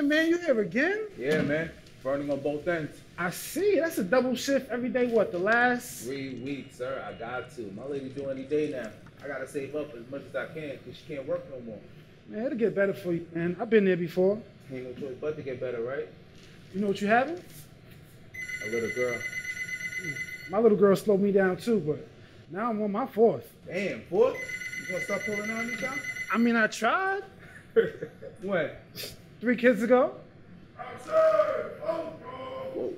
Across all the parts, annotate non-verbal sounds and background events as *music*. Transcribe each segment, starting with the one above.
Damn, man, you here again? Yeah, man. Burning on both ends. I see. That's a double shift every day. What, the last? Three weeks, sir. I got to. My lady doing any day now. I gotta save up as much as I can because she can't work no more. Man, it'll get better for you, man. I've been there before. Ain't no choice but to get better, right? You know what you having? A little girl. My little girl slowed me down too, but now I'm on my fourth. Damn, boy. You gonna stop pulling on me, John? I mean, I tried *laughs* when? Three kids ago. Whoa.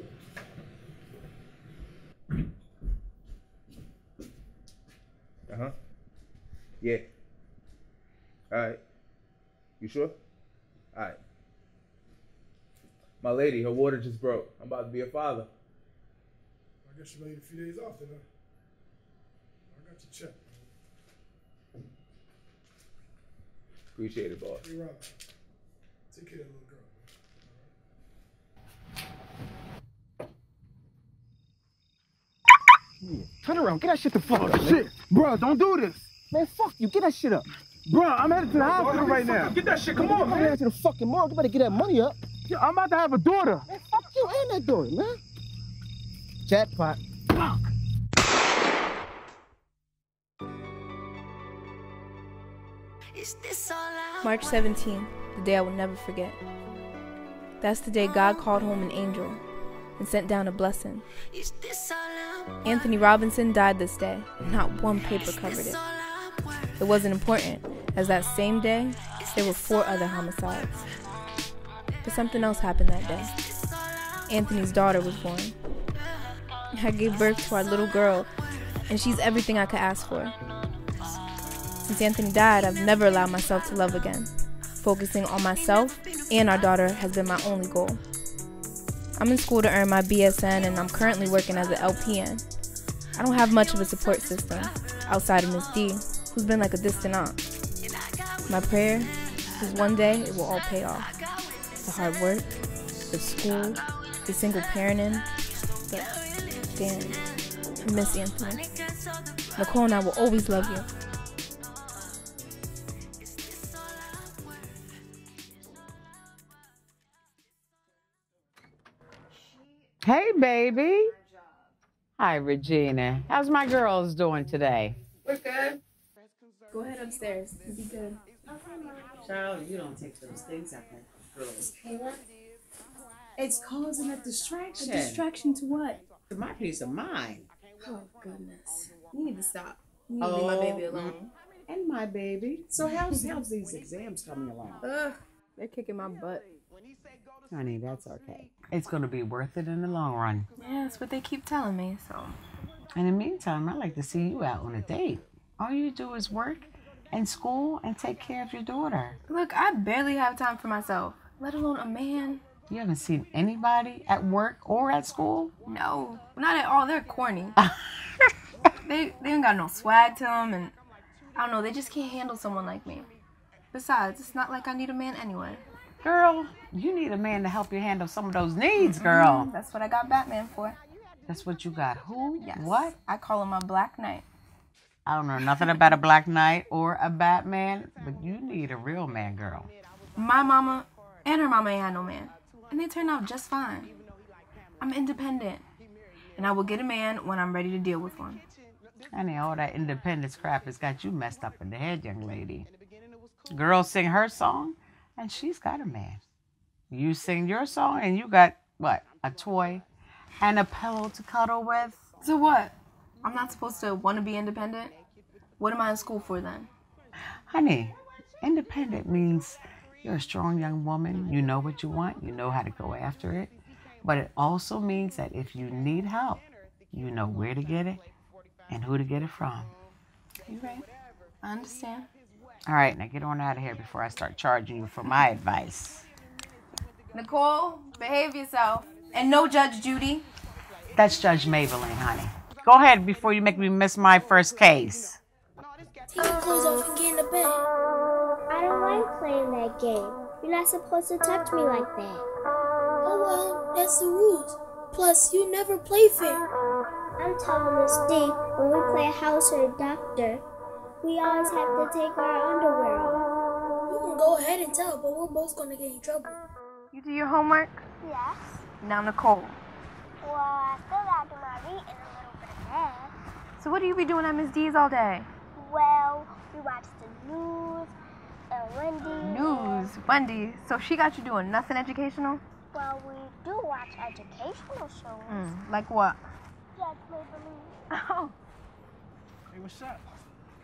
Uh huh. Yeah. All right. You sure? All right. My lady, her water just broke. I'm about to be a father. I guess you laid a few days off, then. huh? I got your check. Appreciate it, boss. Hey, Rob. Take care of the little girl. Turn around, get that shit the fuck oh, up. Shit, bro, don't do this. Man, fuck you, get that shit up. Bro, I'm headed to the hospital right now. Get that shit. Come on, I'm headed to the fucking morgue. You better get that money up. Yo, I'm about to have a daughter. Man, fuck you and that door, man. Jackpot. Fuck. March 17th, the day I will never forget. That's the day God called home an angel and sent down a blessing. Anthony Robinson died this day, not one paper covered it. It wasn't important, as that same day, there were four other homicides. But something else happened that day. Anthony's daughter was born. I gave birth to our little girl, and she's everything I could ask for. Since Anthony died, I've never allowed myself to love again. Focusing on myself and our daughter has been my only goal. I'm in school to earn my BSN and I'm currently working as an LPN. I don't have much of a support system outside of Miss D, who's been like a distant aunt. My prayer is one day it will all pay off. The hard work, the school, the single parenting, but damn, I miss Anthony. Nicole and I will always love you. Hey, baby. Hi, Regina. How's my girls doing today? We're good. Go ahead upstairs. You'll be good. Child, you don't take those things out there, girls. It's causing a distraction. A distraction to what? to my peace of mind. Oh goodness. You need to stop. You need to leave my oh, baby mm-hmm. alone. And my baby. So how's how's these exams coming along? Ugh. They're kicking my butt. Honey, that's okay. It's going to be worth it in the long run. Yeah, that's what they keep telling me, so In the meantime, I'd like to see you out on a date. All you do is work and school and take care of your daughter. look, I barely have time for myself, let alone a man. You haven't seen anybody at work or at school? No, not at all. They're corny. *laughs* they they ain't got no swag to them, and I don't know. They just can't handle someone like me. Besides, it's not like I need a man anyway. Girl, you need a man to help you handle some of those needs, girl. Mm, That's what I got Batman for. That's what you got. Who? Yes. What? I call him my Black Knight. I don't know nothing about a Black Knight or a Batman, but you need a real man, girl. My mama and her mama ain't had no man, and they turned out just fine. I'm independent, and I will get a man when I'm ready to deal with one. Honey, all that independence crap has got you messed up in the head, young lady. Girl sing her song, and she's got a man. You sing your song, and you got what? A toy and a pillow to cuddle with. So what? I'm not supposed to want to be independent? What am I in school for then? Honey, independent means you're a strong young woman. You know what you want, you know how to go after it. But it also means that if you need help, you know where to get it and who to get it from. You right? I understand. All right, now get on out of here before I start charging you for my advice. Nicole, behave yourself. And no Judge Judy. That's Judge Mablean, honey. Go ahead before you make me miss my first case. Take your clothes off and get in the bed. I don't like playing that game. You're not supposed to touch me like that. Oh well, that's the rules. Plus, you never play fair. I'm telling Miss D, when we play house or doctor, we always have to take our underwear off. You can go ahead and tell, but we're both gonna get in trouble. You do your homework? Yes. Now, Nicole. Well, I still gotta do my reading and a little bit of math. So what do you be doing at Ms. D's all day? Well, we watch the news and Wendy. News. Wendy. So she got you doing nothing educational? Well, we do watch educational shows. Mm, like what? Yes, Mablean. *laughs* Oh, Hey, what's up?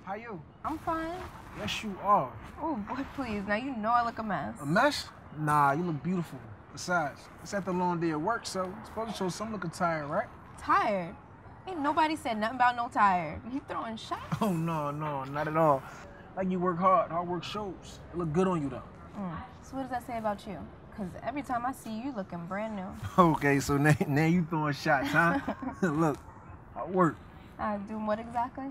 How you? I'm fine. Yes, you are. Oh, boy, please. Now you know I look a mess. A mess? Nah, you look beautiful. Besides, it's after a long day of work, so it's supposed to show some looking tired, right? Tired? Ain't nobody said nothing about no tired. You throwing shots? *laughs* Oh, no, no, not at all. Like you work hard. Hard work shows. It look good on you, though. Mm. So what does that say about you? Because every time I see you, you looking brand new. *laughs* Okay, so now, now you throwing shots, huh? *laughs* look, I work. Uh, doing what exactly?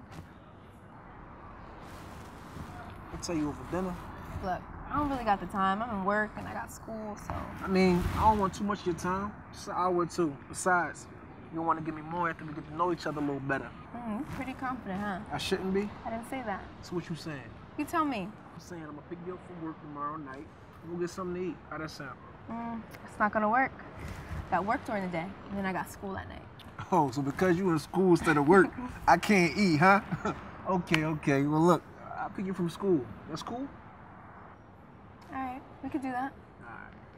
I'll tell you over dinner. Look, I don't really got the time. I'm in work and I got school, so. I mean, I don't want too much of your time. Just an hour or two. Besides, you want to give me more after we get to know each other a little better. Mm, you pretty confident, huh? I shouldn't be. I didn't say that. So what you saying? You tell me. I'm saying I'm gonna pick you up from work tomorrow night. We'll get something to eat. How that sound? Mm, it's not gonna work. Got work during the day, and then I got school at night. Oh, so because you in school instead of work, *laughs* I can't eat, huh? *laughs* okay, okay. Well, look, I'll pick you from school. That's cool? All right, we could do that.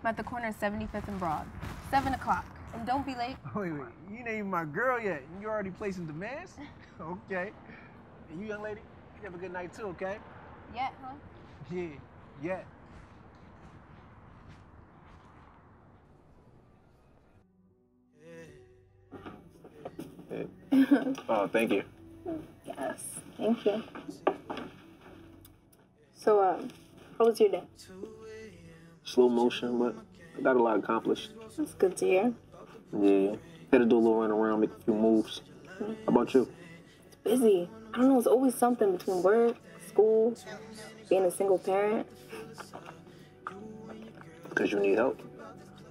I'm at the corner of 75th and Broad. 7 o'clock. And don't be late. *laughs* Wait, wait. You ain't even my girl yet. You already placing demands? *laughs* okay. And you, young lady, you have a good night too, okay? Yet, huh? Yeah, yeah. *laughs* Oh, thank you. Yes, thank you. So, um, how was your day? Slow motion, but I got a lot accomplished. That's good to hear. Yeah. Had to do a little run around, make a few moves. How about you? It's busy. I don't know, it's always something between work, school, being a single parent. Because you need help.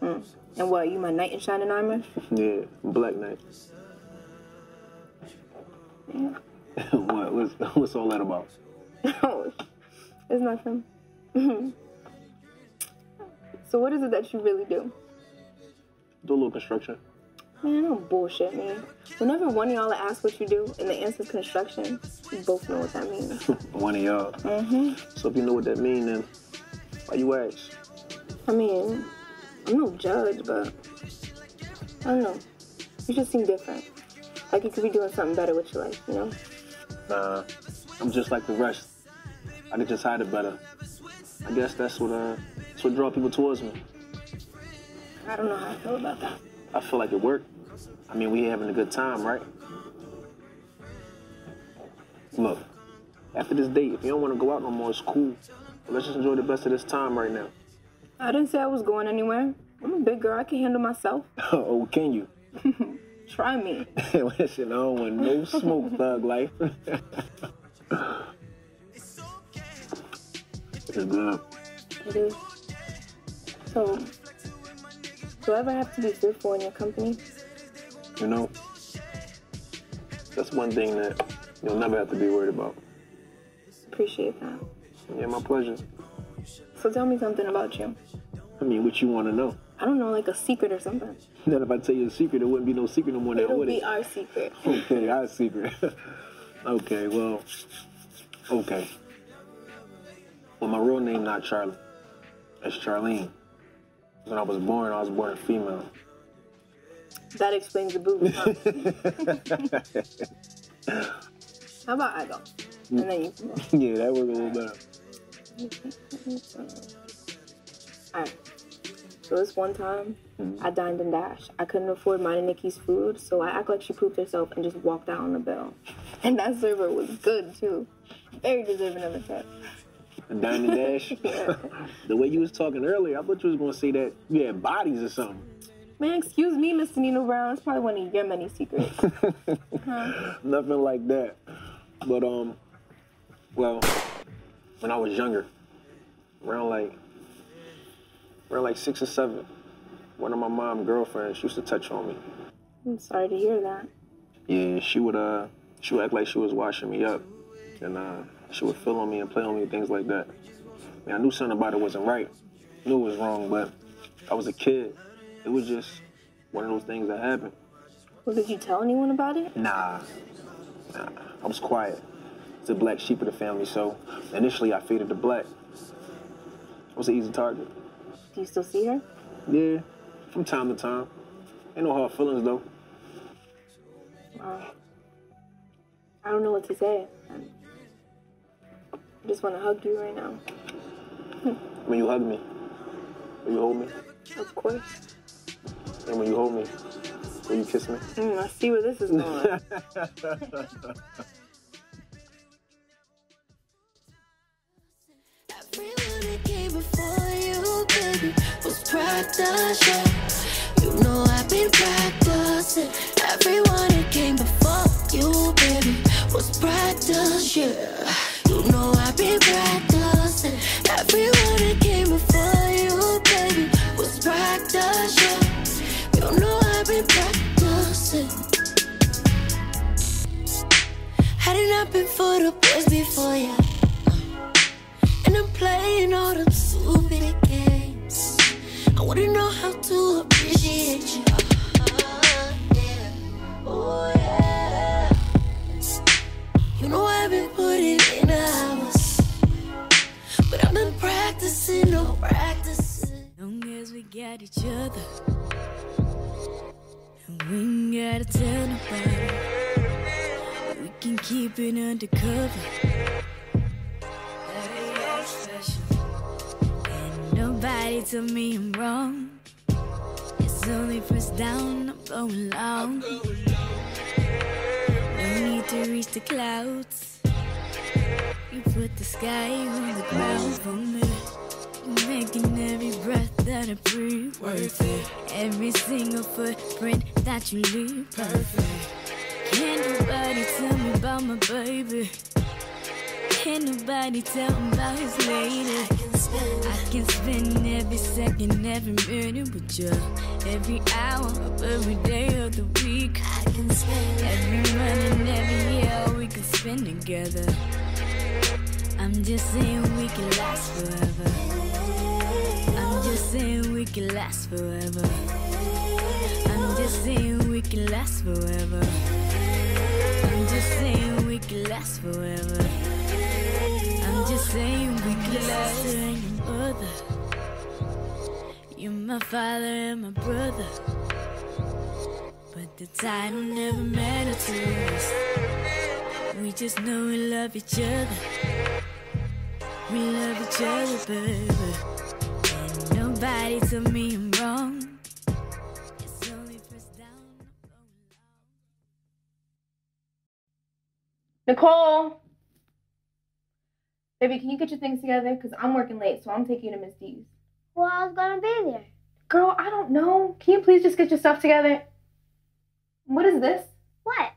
Hmm. And what, you my knight in shining armor? Yeah, Black Knight. Yeah. *laughs* what? What's, what's all that about? Oh, *laughs* it's nothing. So what is it that you really do? Do a little construction. Man, don't bullshit me. Whenever one of y'all asks what you do and the answer's construction, you both know what that means. *laughs* One of y'all. Mm-hmm. So if you know what that means, then why you ask? I mean, I'm no judge, but I don't know. You just seem different. Like you could be doing something better with your life, you know? Nah, I'm just like the rest. I could just hide it better. I guess that's what uh, that's what draw people towards me. I don't know how I feel about that. I feel like it worked. I mean, we having a good time, right? Look, after this date, if you don't want to go out no more, it's cool. But let's just enjoy the best of this time right now. I didn't say I was going anywhere. I'm a big girl. I can handle myself. *laughs* oh, can you? Try me. *laughs* Listen, I don't want no smoke, thug life. *laughs* It is. So, do I ever have to be fruitful in your company? You know, that's one thing that you'll never have to be worried about. Appreciate that. Yeah, my pleasure. So tell me something about you. I mean, what you want to know? I don't know, like a secret or something. *laughs* Then if I tell you a secret, it wouldn't be no secret no more now, It'll would be it? our secret. *laughs* Okay, our secret. *laughs* okay, well, okay. Well, my real name not Charlie. It's Charlene. When I was born, I was born a female. That explains the boobs. *laughs* huh? How about I go? And then you *laughs* yeah, that worked a little better. *laughs* Alright. So this one time, mm-hmm. I dined and dashed. I couldn't afford mine and Nikki's food, so I act like she pooped herself and just walked out on the bill. And that server was good too. Very deserving of a tip. Diamond *laughs* Dash. the way you was talking earlier, I thought you was gonna say that you had bodies or something. Man, excuse me, Mr. Nino Brown. It's probably one of your many secrets. *laughs* Huh? Nothing like that. But um, well, when I was younger, around like around like six or seven, one of my mom's girlfriends used to touch on me. I'm sorry to hear that. Yeah, she would uh, she would act like she was washing me up, and uh, she would feel on me and play on me and things like that. I, mean, I knew something about it wasn't right, knew it was wrong, but I was a kid. It was just one of those things that happened. Well, did you tell anyone about it? Nah. Nah. I was quiet. It's a black sheep of the family, so initially I faded to black. I was an easy target. Do you still see her? Yeah, from time to time. Ain't no hard feelings though. Wow. I don't know what to say. I just want to hug you right now. When you hug me, will you hold me? Of course. And when you hold me, will you kiss me? Mm, I see where this is going. *laughs* Everyone that came before you, practice, yeah. You know I've been practicing. Everyone that came before you, baby, was practice, been for the boys before you. And I'm playing all them stupid games. I wouldn't know how to appreciate you. Oh, yeah. You know I've been putting in hours. But I've been practicing, no practicing. Long as we got each other. And we ain't gotta tell nobody. Can keep it undercover. Nobody told me I'm wrong. It's only first down, I'm going long. No need to reach the clouds. You put the sky on the ground for me. Making every breath that I breathe worth it. Every single footprint that you leave perfect. Can't nobody tell me about my baby. Can't nobody tell him about his lady. I can spend every second, every minute with you. Every hour of every day of the week. I can spend every month and every year we can spend together. I'm just saying we can last forever. Just saying we can last forever. I'm just saying we can last forever. I'm just saying we can last forever. I'm just saying we can last and your mother. You're my father and my brother. But the title never mattered to us. We just know we love each other. We love each other, baby. And nobody told me I'm wrong. It's only first down. Nicole! Baby, can you get your things together? Because I'm working late, so I'm taking you to Miss D's. Well, I was gonna be there. Girl, I don't know. Can you please just get your stuff together? What is this? What?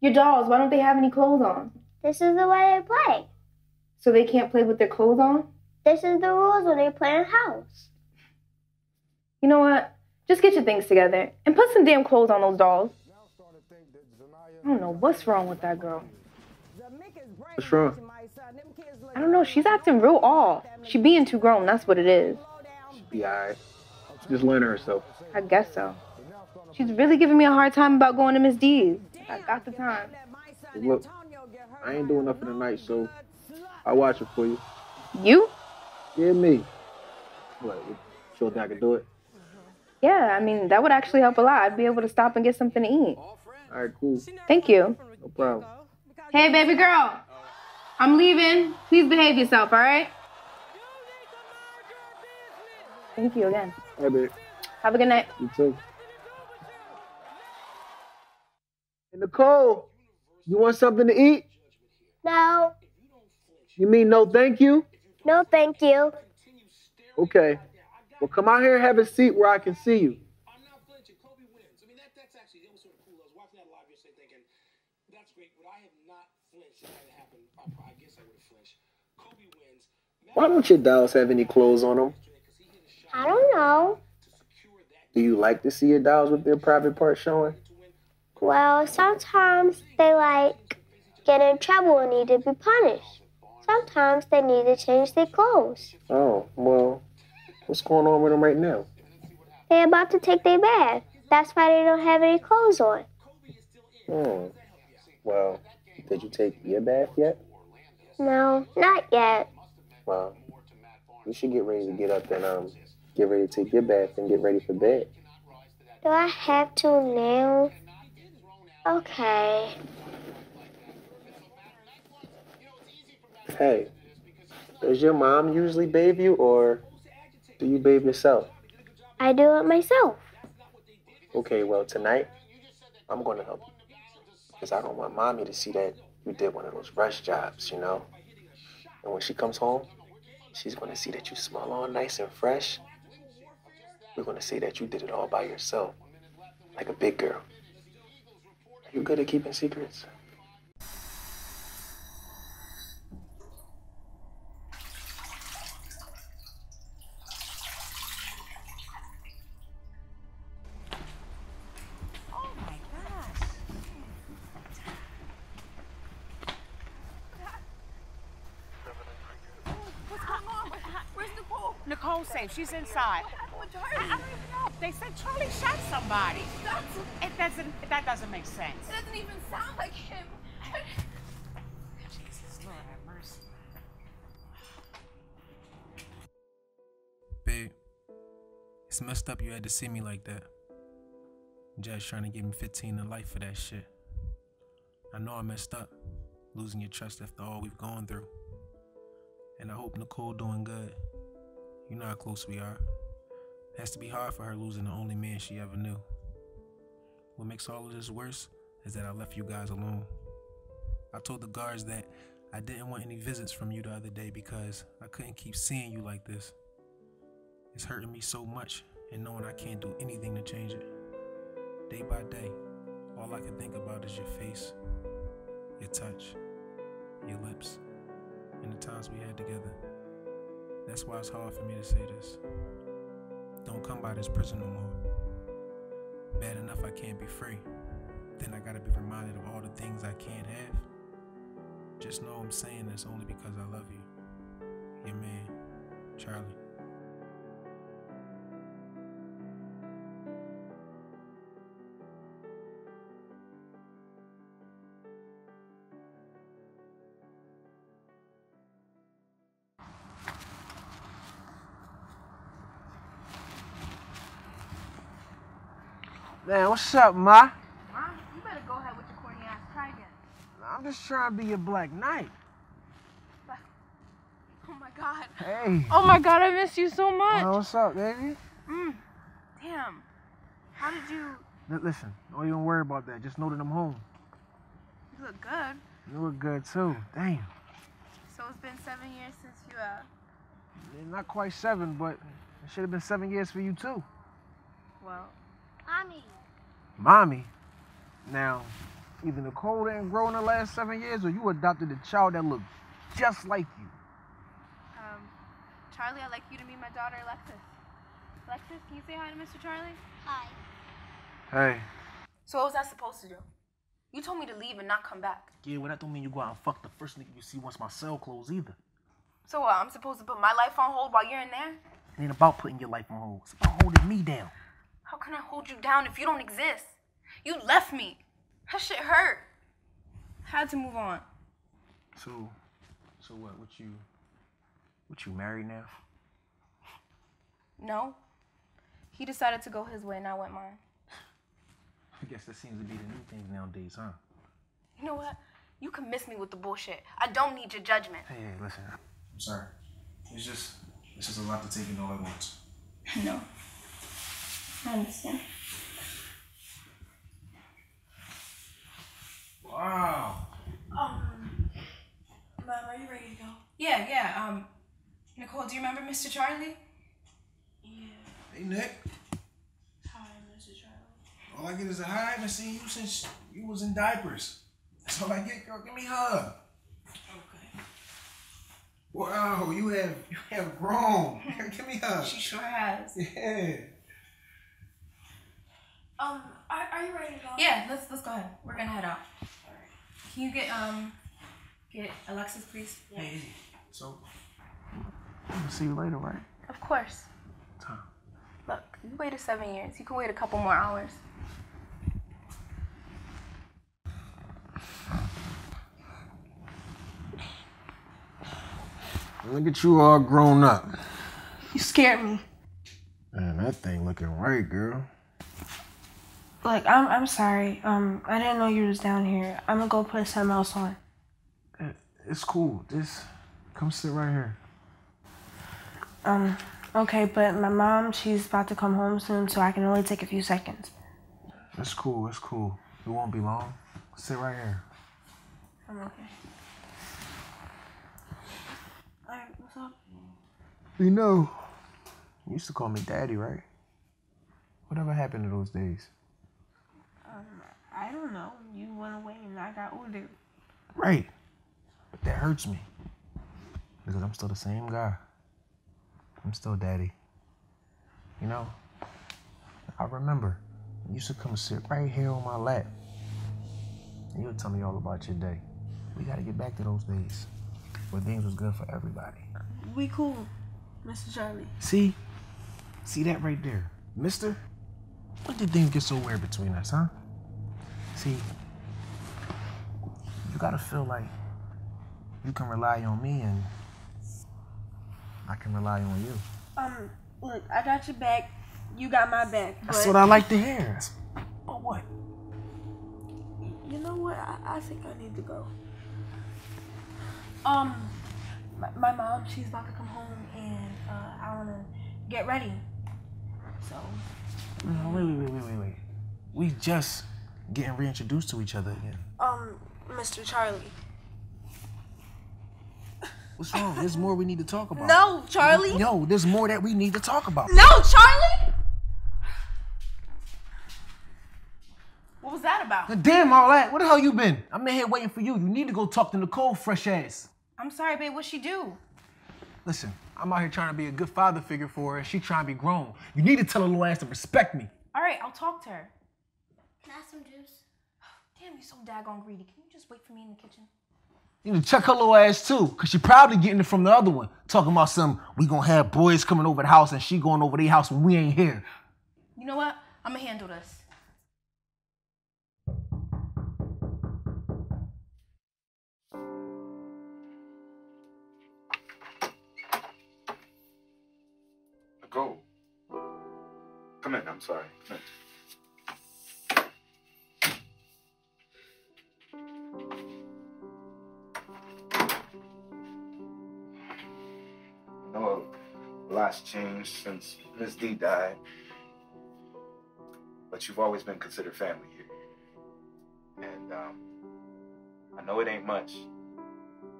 Your dolls. Why don't they have any clothes on? This is the way they play. So they can't play with their clothes on? This is the rules when they play in house. You know what? Just get your things together and put some damn clothes on those dolls. I don't know what's wrong with that girl. What's wrong? I don't know. She's acting real off. She being too grown. That's what it is. She Be alright. She's just learning herself. I guess so. She's really giving me a hard time about going to Miss D's. I got the time. Look, I ain't doing nothing tonight, so I watch it for you. You? Yeah, me. What? Sure think I can do it? Yeah, I mean, that would actually help a lot. I'd be able to stop and get something to eat. All right, cool. Thank you. No problem. Hey, baby girl. I'm leaving. Please behave yourself, all right? Thank you again. Hey, babe. Have a good night. You too. Hey, Nicole, you want something to eat? No, You mean no thank you? no, thank you. Okay. Well, come out here and have a seat where I can see you. I'm not flinching. Kobe wins. I mean, that, that's actually, that was sort of cool. I was watching that live yesterday thinking, that's great. Would I have not flinched if that happened? I, I guess I would have flinched. Kobe wins. Why don't your dolls have any clothes on them? I don't know. Do you like to see your dolls with their private parts showing? Well, sometimes they like get in trouble and need to be punished. Sometimes they need to change their clothes. Oh, well, what's going on with them right now? They're about to take their bath. That's why they don't have any clothes on. Hmm. Well, did you take your bath yet? No, not yet. Well, you should get ready to get up and um get ready to take your bath and get ready for bed. Do I have to now? Okay. Hey, does your mom usually bathe you or do you bathe yourself? I do it myself. Okay, well, tonight I'm going to help you. Because I don't want mommy to see that you did one of those rush jobs, you know? And when she comes home, she's going to see that you smell all nice and fresh. We're going to say that you did it all by yourself, like a big girl. Are you good at keeping secrets? Nicole's safe. She's inside. I, I don't even know. They said Charlie shot somebody. It doesn't. That doesn't make sense. It doesn't even sound like him. Jesus, Lord have mercy. Babe, it's messed up you had to see me like that. Just trying to give me 15 to life for that shit. I know I messed up, losing your trust after all we've gone through. And I hope Nicole doing good. You know how close we are. It has to be hard for her losing the only man she ever knew. What makes all of this worse is that I left you guys alone. I told the guards that I didn't want any visits from you the other day because I couldn't keep seeing you like this. It's hurting me so much, and knowing I can't do anything to change it. Day by day, all I can think about is your face, your touch, your lips, and the times we had together. That's why it's hard for me to say this. Don't come by this prison no more. Bad enough I can't be free. Then I gotta be reminded of all the things I can't have. Just know I'm saying this only because I love you. Your man, Charlie. Man, what's up, Ma? Mom, you better go ahead with your corny ass. Try again. I'm just trying to be your Black Knight. Oh my god. Hey. Oh my god, I miss you so much. Well, what's up, baby? Mm. Damn. How did you? L- listen, don't even worry about that. Just know that I'm home. You look good. You look good too. Damn. So it's been seven years since you uh. Eh, Not quite seven, but it should have been seven years for you too. Well. Mommy. Mommy. Now, either Nicole didn't grow in the last seven years or you adopted a child that looked just like you. Um, Charlie, I'd like you to meet my daughter, Alexis. Alexis, can you say hi to Mr. Charlie? Hi. Hey. So what was I supposed to do? You told me to leave and not come back. Yeah, well, that don't mean you go out and fuck the first nigga you see once my cell closed either. So what? I'm supposed to put my life on hold while you're in there? It ain't about putting your life on hold. It's about holding me down. How can I hold you down if you don't exist? You left me. That shit hurt. Had to move on. So, so what? What you, what you married now? No. He decided to go his way and I went mine. I guess that seems to be the new thing nowadays, huh? You know what? You can miss me with the bullshit. I don't need your judgment. Hey, hey, listen. I'm sorry. It's just, it's just a lot to take in all at once. No. I understand. Wow. Um, Mom, are you ready to go? Yeah, yeah. Um, Nicole, do you remember Mr. Charlie? Yeah. Hey, Nick. Hi, Mr. Charlie. All I get is a hi. I haven't seen you since you was in diapers. That's all I get, girl. Give me a hug. Okay. Wow, you have you have grown. *laughs* Give me a hug. She sure has. Yeah. Um, are, are you ready to go? Yeah, let's let's go ahead. We're gonna head out. Alright. Can you get um get Alexis, please? Hey, so I'm gonna see you later, right? Of course. Time. Look, You waited seven years. You can wait a couple more hours. Look at you all grown up. You scared me. Man, that thing looking right, girl. Look, I'm I'm sorry. Um, I didn't know you was down here. I'm gonna go put something else on. It's cool. Just come sit right here. Um, okay, but my mom, she's about to come home soon, so I can only take a few seconds. It's cool. It's cool. It won't be long. Sit right here. I'm okay. Alright, what's up? You know, you used to call me daddy, right? Whatever happened to those days? I don't know. You went away and I got older. Right. But that hurts me. Because I'm still the same guy. I'm still daddy. You know, I remember you used to come sit right here on my lap. And you would tell me all about your day. We gotta get back to those days where things was good for everybody. We cool, Mr. Charlie. See? See that right there? Mister? When did things get so weird between us, huh? See, you gotta feel like you can rely on me and I can rely on you. Um, look, I got your back. You got my back. That's what I like to hear. But what? You know what? I, I think I need to go. Um, my, my mom, she's about to come home, and uh, I wanna get ready. So. No, wait, wait, wait, wait, wait, wait. We just getting reintroduced to each other again. Um, Mr. Charlie. What's wrong? There's more we need to talk about. No, Charlie. No, there's more that we need to talk about. No, Charlie. What was that about? Now, damn all that. Where the hell you been? I'm in here waiting for you. You need to go talk to Nicole, fresh ass. I'm sorry, babe. What'd she do? Listen, I'm out here trying to be a good father figure for her. And she trying to be grown. You need to tell her little ass to respect me. All right, I'll talk to her. Can I have some juice? *gasps* Damn, you're so daggone greedy. Can you just wait for me in the kitchen? You need to check her little ass too, cause she probably getting it from the other one. Talking about some, we gonna have boys coming over the house and she going over their house when we ain't here. You know what? I'm gonna handle this. Go. Come in. I'm sorry. Come in. Lot's changed since Miss D died, but you've always been considered family here. And um, I know it ain't much,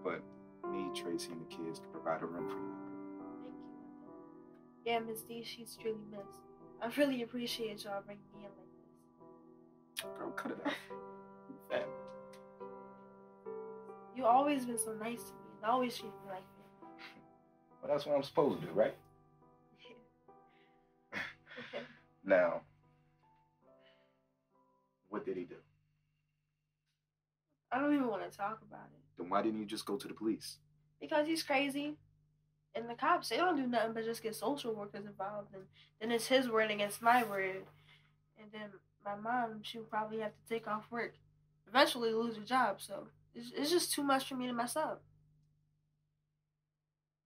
but me, Tracy, and the kids can provide a room for you. Thank you. Yeah, Miss D, she's truly missed. I really appreciate y'all bringing me in like this. Girl, cut it out. Family. You always been so nice to me and always treated me like family. Well, that's what I'm supposed to do, right? Now, what did he do? I don't even want to talk about it Then why didn't you just go to the police? because he's crazy. And the cops, they don't do nothing but just get social workers involved, and then it's his word against my word. And then my mom, she'll probably have to take off work, eventually lose her job. So it's, it's just too much for me to mess up.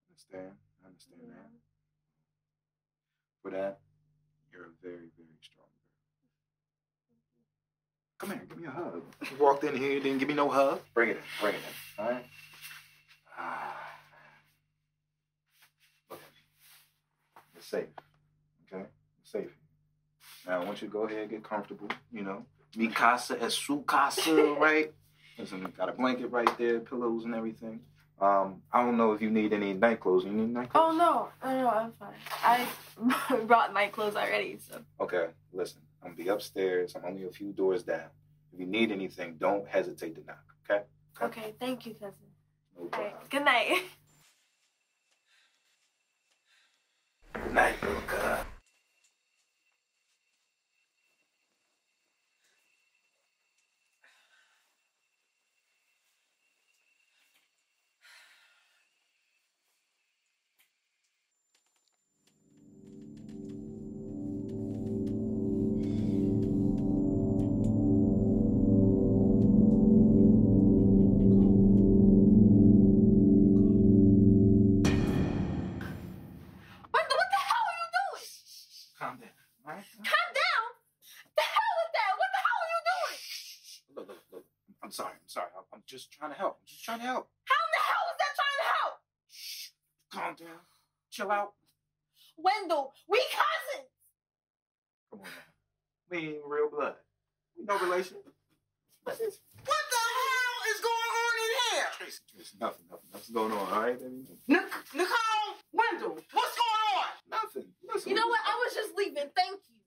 I understand? I understand that. For that, you're a very, very strong girl. Come here, give me a hug. You walked in here, didn't give me no hug. Bring it in, bring it in. All right? Ah. Look at me. You're safe. Okay? You're safe. Now, I want you to go ahead and get comfortable. You know, mi casa es su casa, *laughs* right? Listen, got a blanket right there, pillows and everything. Um, I don't know if you need any night clothes. You need night clothes? Oh no, no, no, I'm fine. I *laughs* brought night clothes already, so. Okay, listen. I'm gonna be upstairs. I'm only a few doors down. If you need anything, don't hesitate to knock. Okay? Okay, thank you, cousin. No Okay, good night. *laughs* Good night, little girl. Chill out. Wendell, we cousins. Come on now. We ain't even real blood. We no relation. What the hell is going on in here? Tracy, Tracy, nothing, nothing. Nothing's going on, all right? I mean, Nic- Nicole, Wendell, what's going on? nothing. Listen, You know what? I was just leaving. Thank you.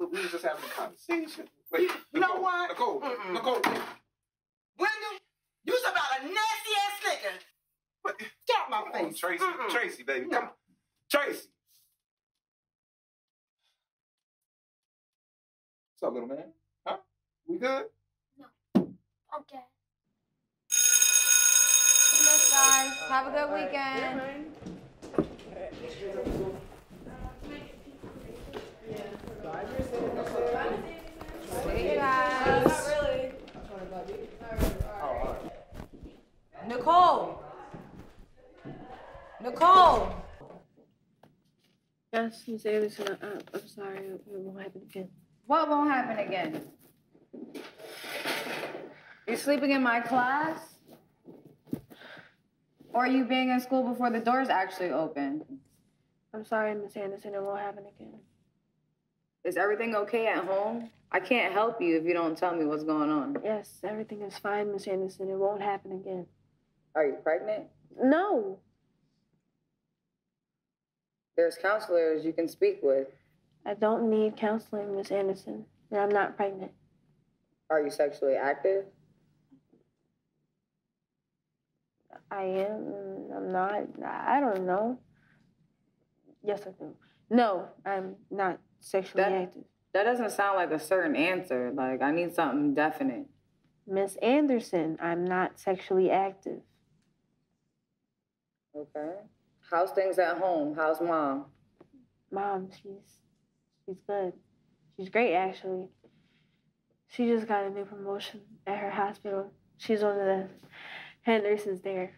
Look, we were just having a conversation. Wait, You know Nicole, what? Nicole, Mm-mm. Nicole. Wendell, you's about a nasty ass nigga. Get out my Come on. Tracy, Mm-mm. Tracy, baby, come. Tracy. What's up, little man? Huh? We good? No. Okay. guys. Have a good weekend. See you guys. Oh, Nicole. Nicole. Yes, Miss Anderson, I, uh, uh, I'm sorry. It won't happen again. What won't happen again? You're sleeping in my class? Or are you being in school before the doors actually open? I'm sorry, Miss Anderson. It won't happen again. Is everything okay at home? I can't help you if you don't tell me what's going on. Yes, everything is fine, Miss Anderson. It won't happen again. Are you pregnant? No. There's counselors you can speak with. I don't need counseling, Miss Anderson. And I'm not pregnant. Are you sexually active? I am. I'm not. I don't know. Yes, I do. No, I'm not sexually That- active. That doesn't sound like a certain answer. Like, I need something definite. Miss Anderson, I'm not sexually active. Okay. How's things at home? How's mom? Mom, she's she's good. She's great actually. She just got a new promotion at her hospital. She's one of the head nurses there.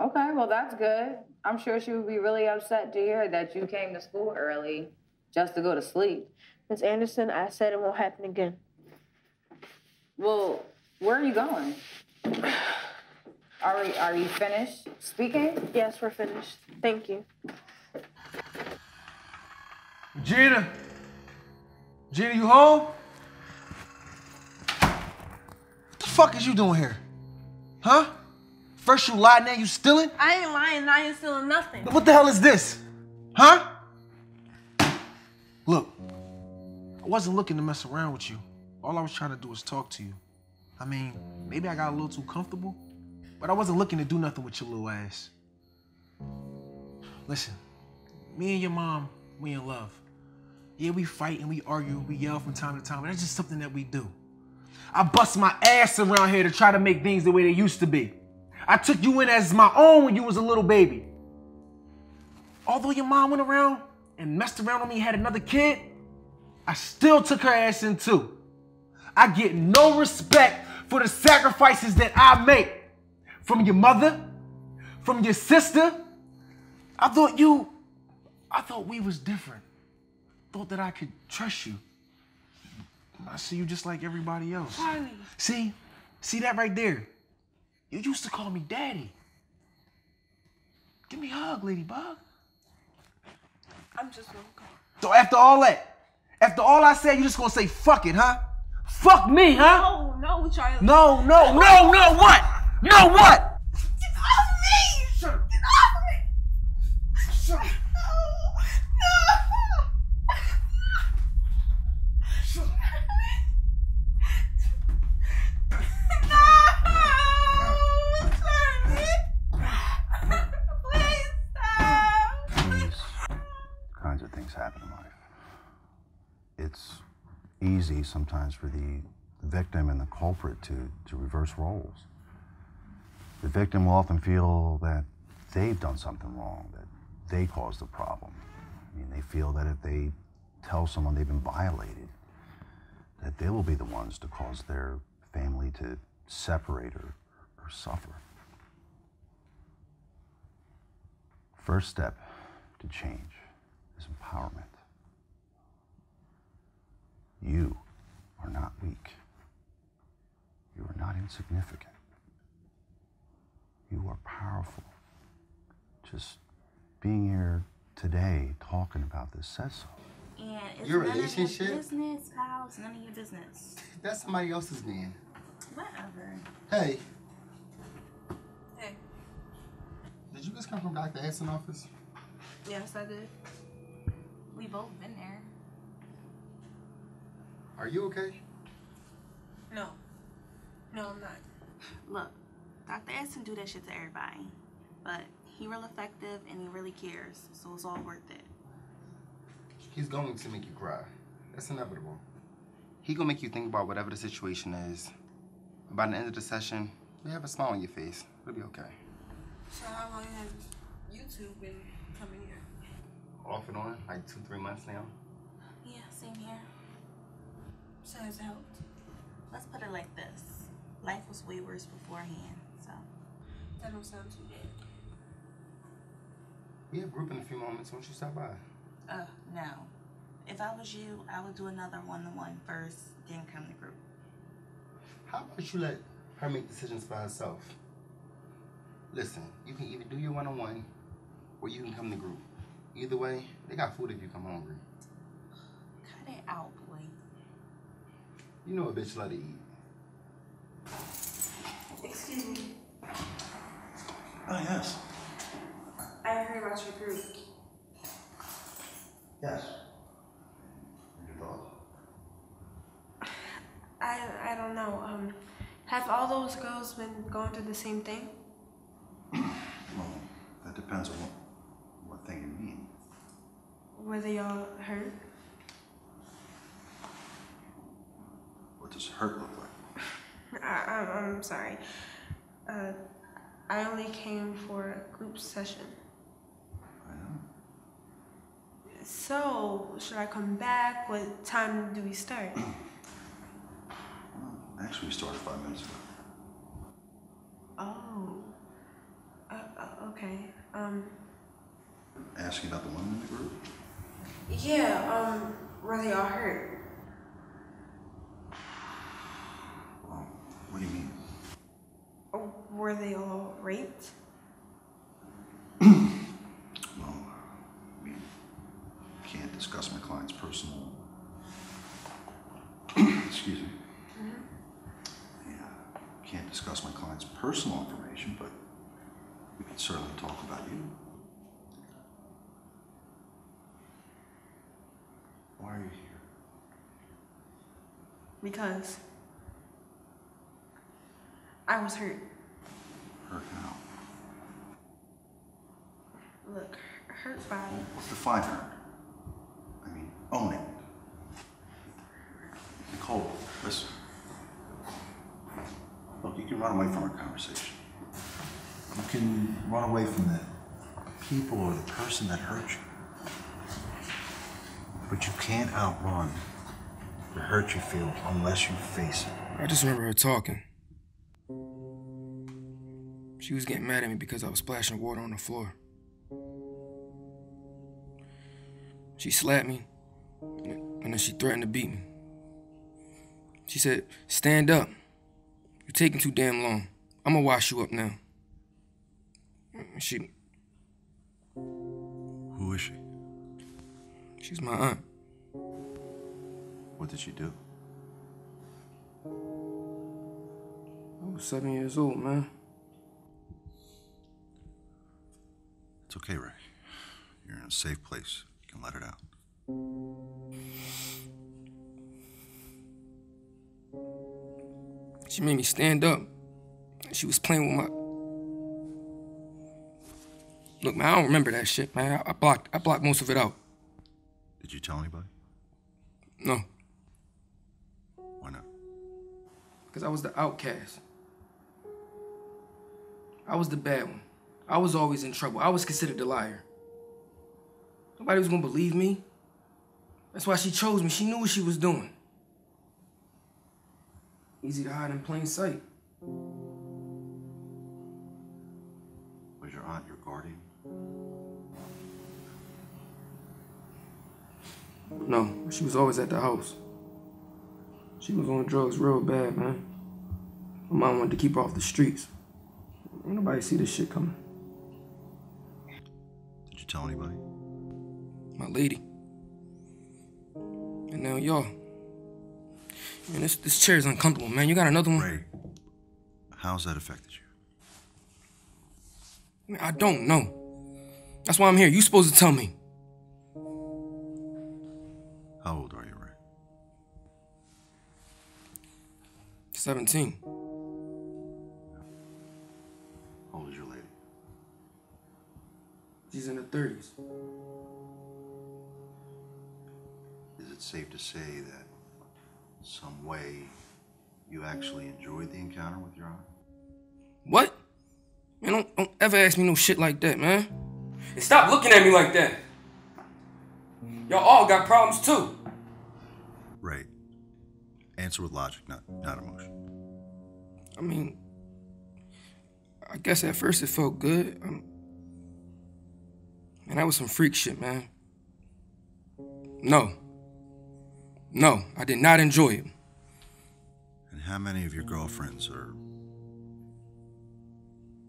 Okay, well, that's good. I'm sure she would be really upset to hear that you came to school early just to go to sleep. Miss Anderson, I said it won't happen again. Well, where are you going? *sighs* *sighs* *sighs* Are we, are you finished speaking? Yes, we're finished. Thank you. Gina. Gina, you home? What the fuck is you doing here? Huh? First you lied, now you stealing? I ain't lying. I ain't stealing nothing. What the hell is this? Huh? Look, I wasn't looking to mess around with you. All I was trying to do was talk to you. I mean, maybe I got a little too comfortable, but I wasn't looking to do nothing with your little ass. Listen, me and your mom, we in love. Yeah, we fight and we argue, we yell from time to time, but that's just something that we do. I bust my ass around here to try to make things the way they used to be. I took you in as my own when you was a little baby. Although your mom went around and messed around with me and had another kid, I still took her ass in too. I get no respect for the sacrifices that I make from your mother, from your sister. I thought you, I thought we was different. Thought that I could trust you. I see you just like everybody else. Charlie. See, see that right there. You used to call me daddy. Give me a hug, ladybug. I'm just gonna go. So after all that, after all I said, you just gonna say fuck it, huh? Fuck me, huh? No, no, Charlie. No, no, no, no, what? No, what? Get off me! Get off me! Shut up. These kinds of things happen in life. It's easy sometimes for the victim and the culprit to, to reverse roles. The victim will often feel that they've done something wrong, that they caused the problem. I mean, they feel that if they tell someone they've been violated, that they will be the ones to cause their family to separate or, or suffer. First step to change is empowerment. You are not weak. You are not insignificant. You are powerful. Just being here today talking about this says so. And it's Your none relationship? of your business, Kyle. It's none of your business. That's somebody else's man. Whatever. Hey, Hey. did you just come from Dr. Edson office? Yes, I did. We both been there. Are you okay? No. No, I'm not. Look, Dr. Edson do that shit to everybody. But he real effective and he really cares. So it's all worth it. He's going to make you cry. That's inevitable. He gonna make you think about whatever the situation is. By the end of the session, you have a smile on your face. It'll be okay. So how long has YouTube been coming here? Off and on, like two, three months now. Yeah, same here. So has it helped? Let's put it like this. Life was way worse beforehand, so. That don't sound too bad. We have group in a few moments. Won't you stop by? Uh, no. If I was you, I would do another one-to-one first, then come to group. How about you let her make decisions by herself? Listen, you can either do your one-on-one or you can come to group. Either way, they got food if you come hungry. Cut it out, boy. You know a bitch love to eat. Excuse me. Oh, yes. I heard about your group. Yes. Your thoughts? I I don't know. Um, have all those girls been going through the same thing? *clears throat* Well, that depends on what, what thing you mean. Were they all hurt? What does hurt look like? *sighs* I, I'm, I'm sorry. Uh, I only came for a group session. I know. So, should I come back? What time do we start? *clears throat* Actually, we started five minutes ago. Oh. Uh, uh, okay. Um. Asking about the women in the group? Yeah. Um. Were they all hurt? Well, what do you mean? Or were they all raped? *clears throat* Well, I mean, can't discuss my client's personal. *clears throat* Excuse me. Mm-hmm. Yeah, can't discuss my client's personal information, but we can certainly talk about you. Why are you here? Because I was. Hurt how? Look, hurt by. Define hurt. I mean, own it. Nicole, listen. Look, you can run away from our conversation. You can run away from the people or the person that hurt you. But you can't outrun the hurt you feel unless you face it. I just remember her talking. She was getting mad at me because I was splashing water on the floor. She slapped me, and then she threatened to beat me. She said, Stand up. You're taking too damn long. I'm gonna wash you up now. She. Who is she? She's my aunt. What did she do? I was seven years old, man. It's okay, Ray. You're in a safe place. You can let it out. She made me stand up. She was playing with my. Look, man, I don't remember that shit, man. I, I blocked, I blocked most of it out. Did you tell anybody? No, Why not? because I was the outcast. I was the bad one. I was always in trouble. I was considered the liar. Nobody was gonna believe me. That's why she chose me. She knew what she was doing. Easy to hide in plain sight. Was your aunt your guardian? No, she was always at the house. She was on drugs real bad, man. My mom wanted to keep her off the streets. Ain't nobody see this shit coming. Did you tell anybody? My lady. And now y'all. Man, this this chair is uncomfortable, man. You got another one? Ray, how's that affected you? Man, I don't know. That's why I'm here. You supposed to tell me. How old are you, Ray? 17. How old is your lady? She's in her 30s. Is it safe to say that some way you actually enjoyed the encounter with your aunt? What? Man, don't, don't ever ask me no shit like that, man. And stop looking at me like that. Y'all all got problems too. Right. answer with logic, not not emotion. I mean, I guess at first it felt good. Um, man, that was some freak shit, man. No. No, I did not enjoy it. And how many of your girlfriends are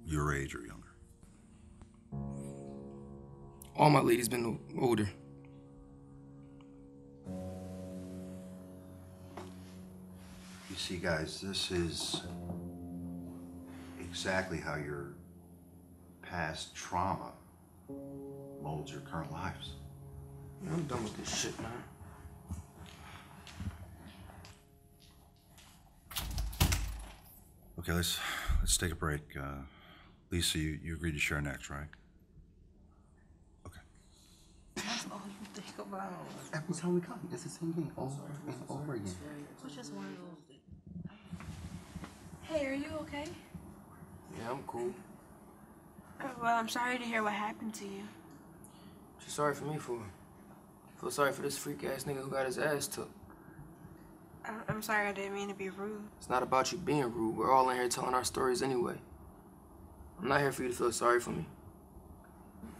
your age or younger? All my ladies been older. You see, guys, this is exactly how your past trauma molds your current lives. I'm done with this shit, man. Okay, let's let's take a break. Uh, Lisa, you, you agreed to share next, right? Okay. That's all you think about. Every time we come, it's the same thing over and over again. It's just one of those. Hey, are you okay? Yeah, I'm cool. Uh, well, I'm sorry to hear what happened to you. She's sorry for me for. Feel sorry for this freak ass nigga who got his ass took. I- I'm sorry I didn't mean to be rude. It's not about you being rude. We're all in here telling our stories anyway. I'm not here for you to feel sorry for me.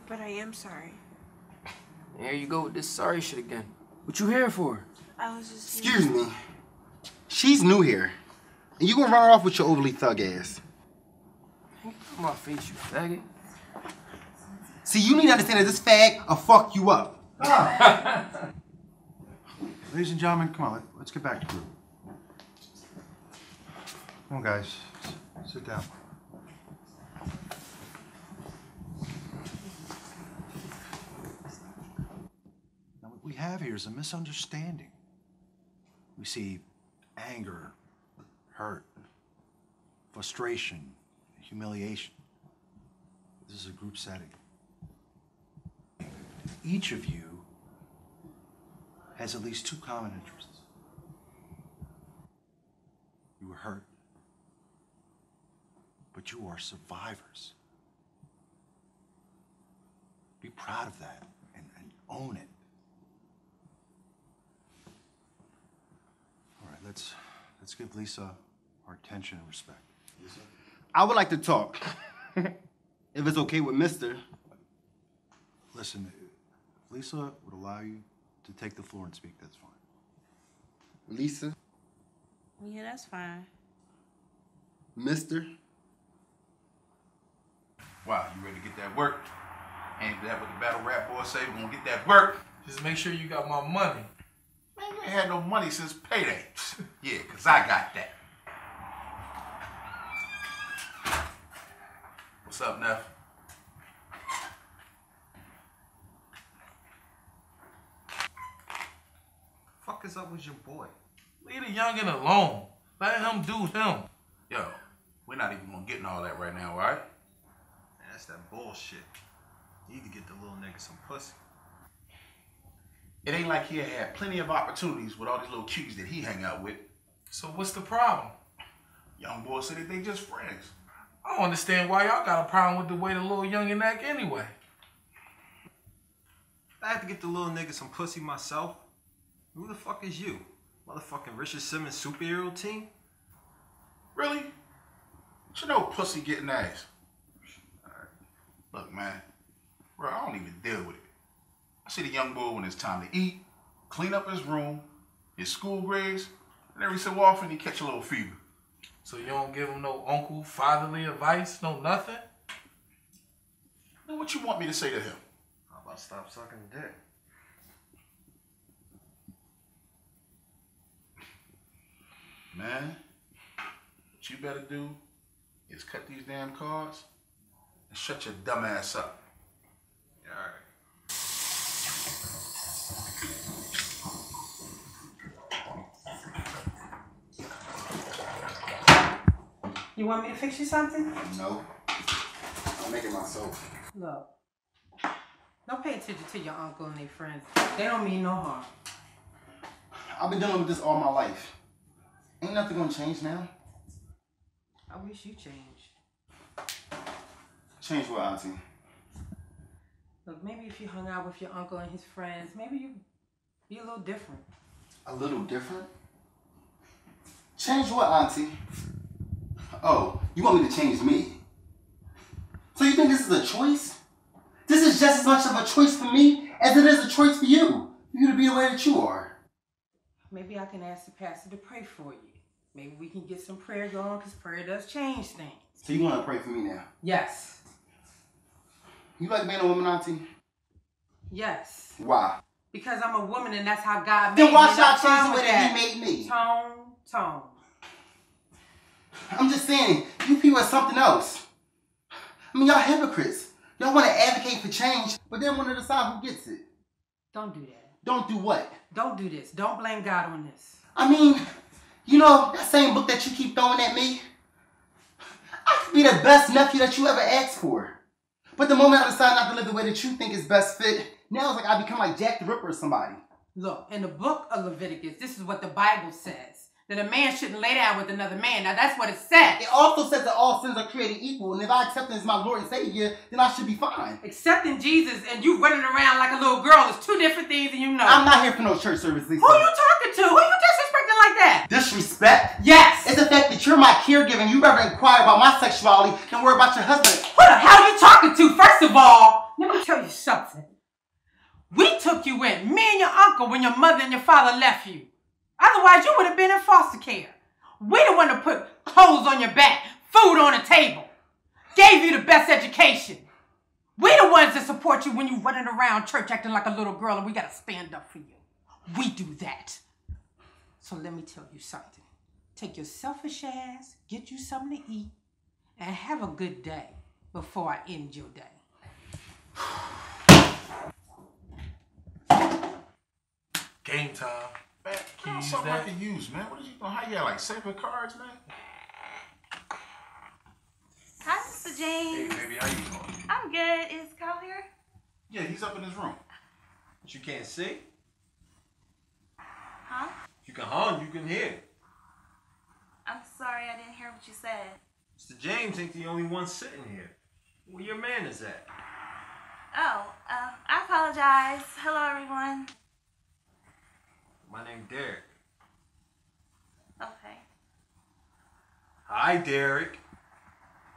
But I am sorry. And here you go with this sorry shit again. What you here for? I was just. Excuse me. She's new here. And you gonna run her off with your overly thug ass. Get off my face, you faggot. See, you need to understand that this fag will fuck you up. *laughs* Ladies and gentlemen, come on, let, let's get back to group. Come on, guys, sit down. Now, what we have here is a misunderstanding. We see anger, hurt, frustration, humiliation. This is a group setting. Each of you has at least two common interests. You were hurt, but you are survivors. Be proud of that and, and own it. All right, let's let's give Lisa our attention and respect. Lisa? I would like to talk. *laughs* if it's okay with Mister. Listen, if Lisa would allow you to take the floor and speak, that's fine. Lisa, Yeah, that's fine. Mister. Wow, you ready to get that work? Ain't that what the battle rap boy say? We gonna get that work. Just make sure you got my money. Man, you ain't had no money since payday. *laughs* yeah, cause I got that. What's up, Neff? Fuck is up with your boy? Leave the youngin' alone. Let him do him. Yo, we're not even gonna get in all that right now, right? Man, that's that bullshit. You need to get the little nigga some pussy. It ain't like he had plenty of opportunities with all these little cuties that he hang out with. So what's the problem? Young boy said that they just friends. I don't understand why y'all got a problem with the way the little youngin' act anyway. I have to get the little nigga some pussy myself. Who the fuck is you? Motherfucking Richard Simmons superhero team? Really? You know pussy getting ass. Alright. Look, man. Bro, I don't even deal with it. I see the young boy when it's time to eat, clean up his room, his school grades, and every so often he catch a little fever. So you don't give him no uncle, fatherly advice, no nothing? Now what you want me to say to him? How about stop sucking dick? Man, what you better do is cut these damn cards and shut your dumb ass up. Alright. You want me to fix you something? No. I'll make it myself. Look. Don't pay attention to your uncle and their friends. They don't mean no harm. I've been dealing with this all my life. Ain't nothing gonna change now. I wish you changed. Change what, Auntie? Look, maybe if you hung out with your uncle and his friends, maybe you'd be a little different. A little different? Change what, Auntie? Oh, you want me to change me? So you think this is a choice? This is just as much of a choice for me as it is a choice for you. For you to be the way that you are. Maybe I can ask the pastor to pray for you. Maybe we can get some prayer going because prayer does change things. So you want to pray for me now? Yes. You like being a woman, Auntie? Yes. Why? Because I'm a woman and that's how God made me. Then why should I change the way with that He made me? Tone, tone. I'm just saying, you people are something else. I mean, y'all hypocrites. Y'all want to advocate for change, but then want to decide who gets it. Don't do that. Don't do what? Don't do this. Don't blame God on this. I mean, you know, that same book that you keep throwing at me, I could be the best nephew that you ever asked for. But the moment I decide not to live the way that you think is best fit, now it's like I become like Jack the Ripper or somebody. Look, in the book of Leviticus, this is what the Bible says. That a man shouldn't lay down with another man. Now that's what it says. It also says that all sins are created equal, and if I accept him as my Lord and Savior, then I should be fine. Accepting Jesus and you running around like a little girl is two different things, and you know. I'm not here for no church service, Lisa. Who are you talking to? Who are you disrespecting like that? Disrespect? Yes. It's the fact that you're my caregiver and you rather inquire about my sexuality than worry about your husband. Who the hell are you talking to? First of all, let me tell you something. We took you in, me and your uncle, when your mother and your father left you. Otherwise, you would have been in foster care. We the one to put clothes on your back, food on the table, gave you the best education. We the ones that support you when you running around church acting like a little girl and we gotta stand up for you. We do that. So let me tell you something. Take your selfish ass, get you something to eat, and have a good day before I end your day. Game time. Man, Can you use something I can use, man. What are you doing? How you got like seven cards, man? Hi, Mr. James. Hey, baby, how you doing? I'm good. Is Kyle here? Yeah, he's up in his room. But you can't see? Huh? You can hum, you can hear. I'm sorry I didn't hear what you said. Mr. James ain't the only one sitting here. Where your man is at? Oh, uh, I apologize. Hello, everyone. My name Derek. Okay. Hi, Derek.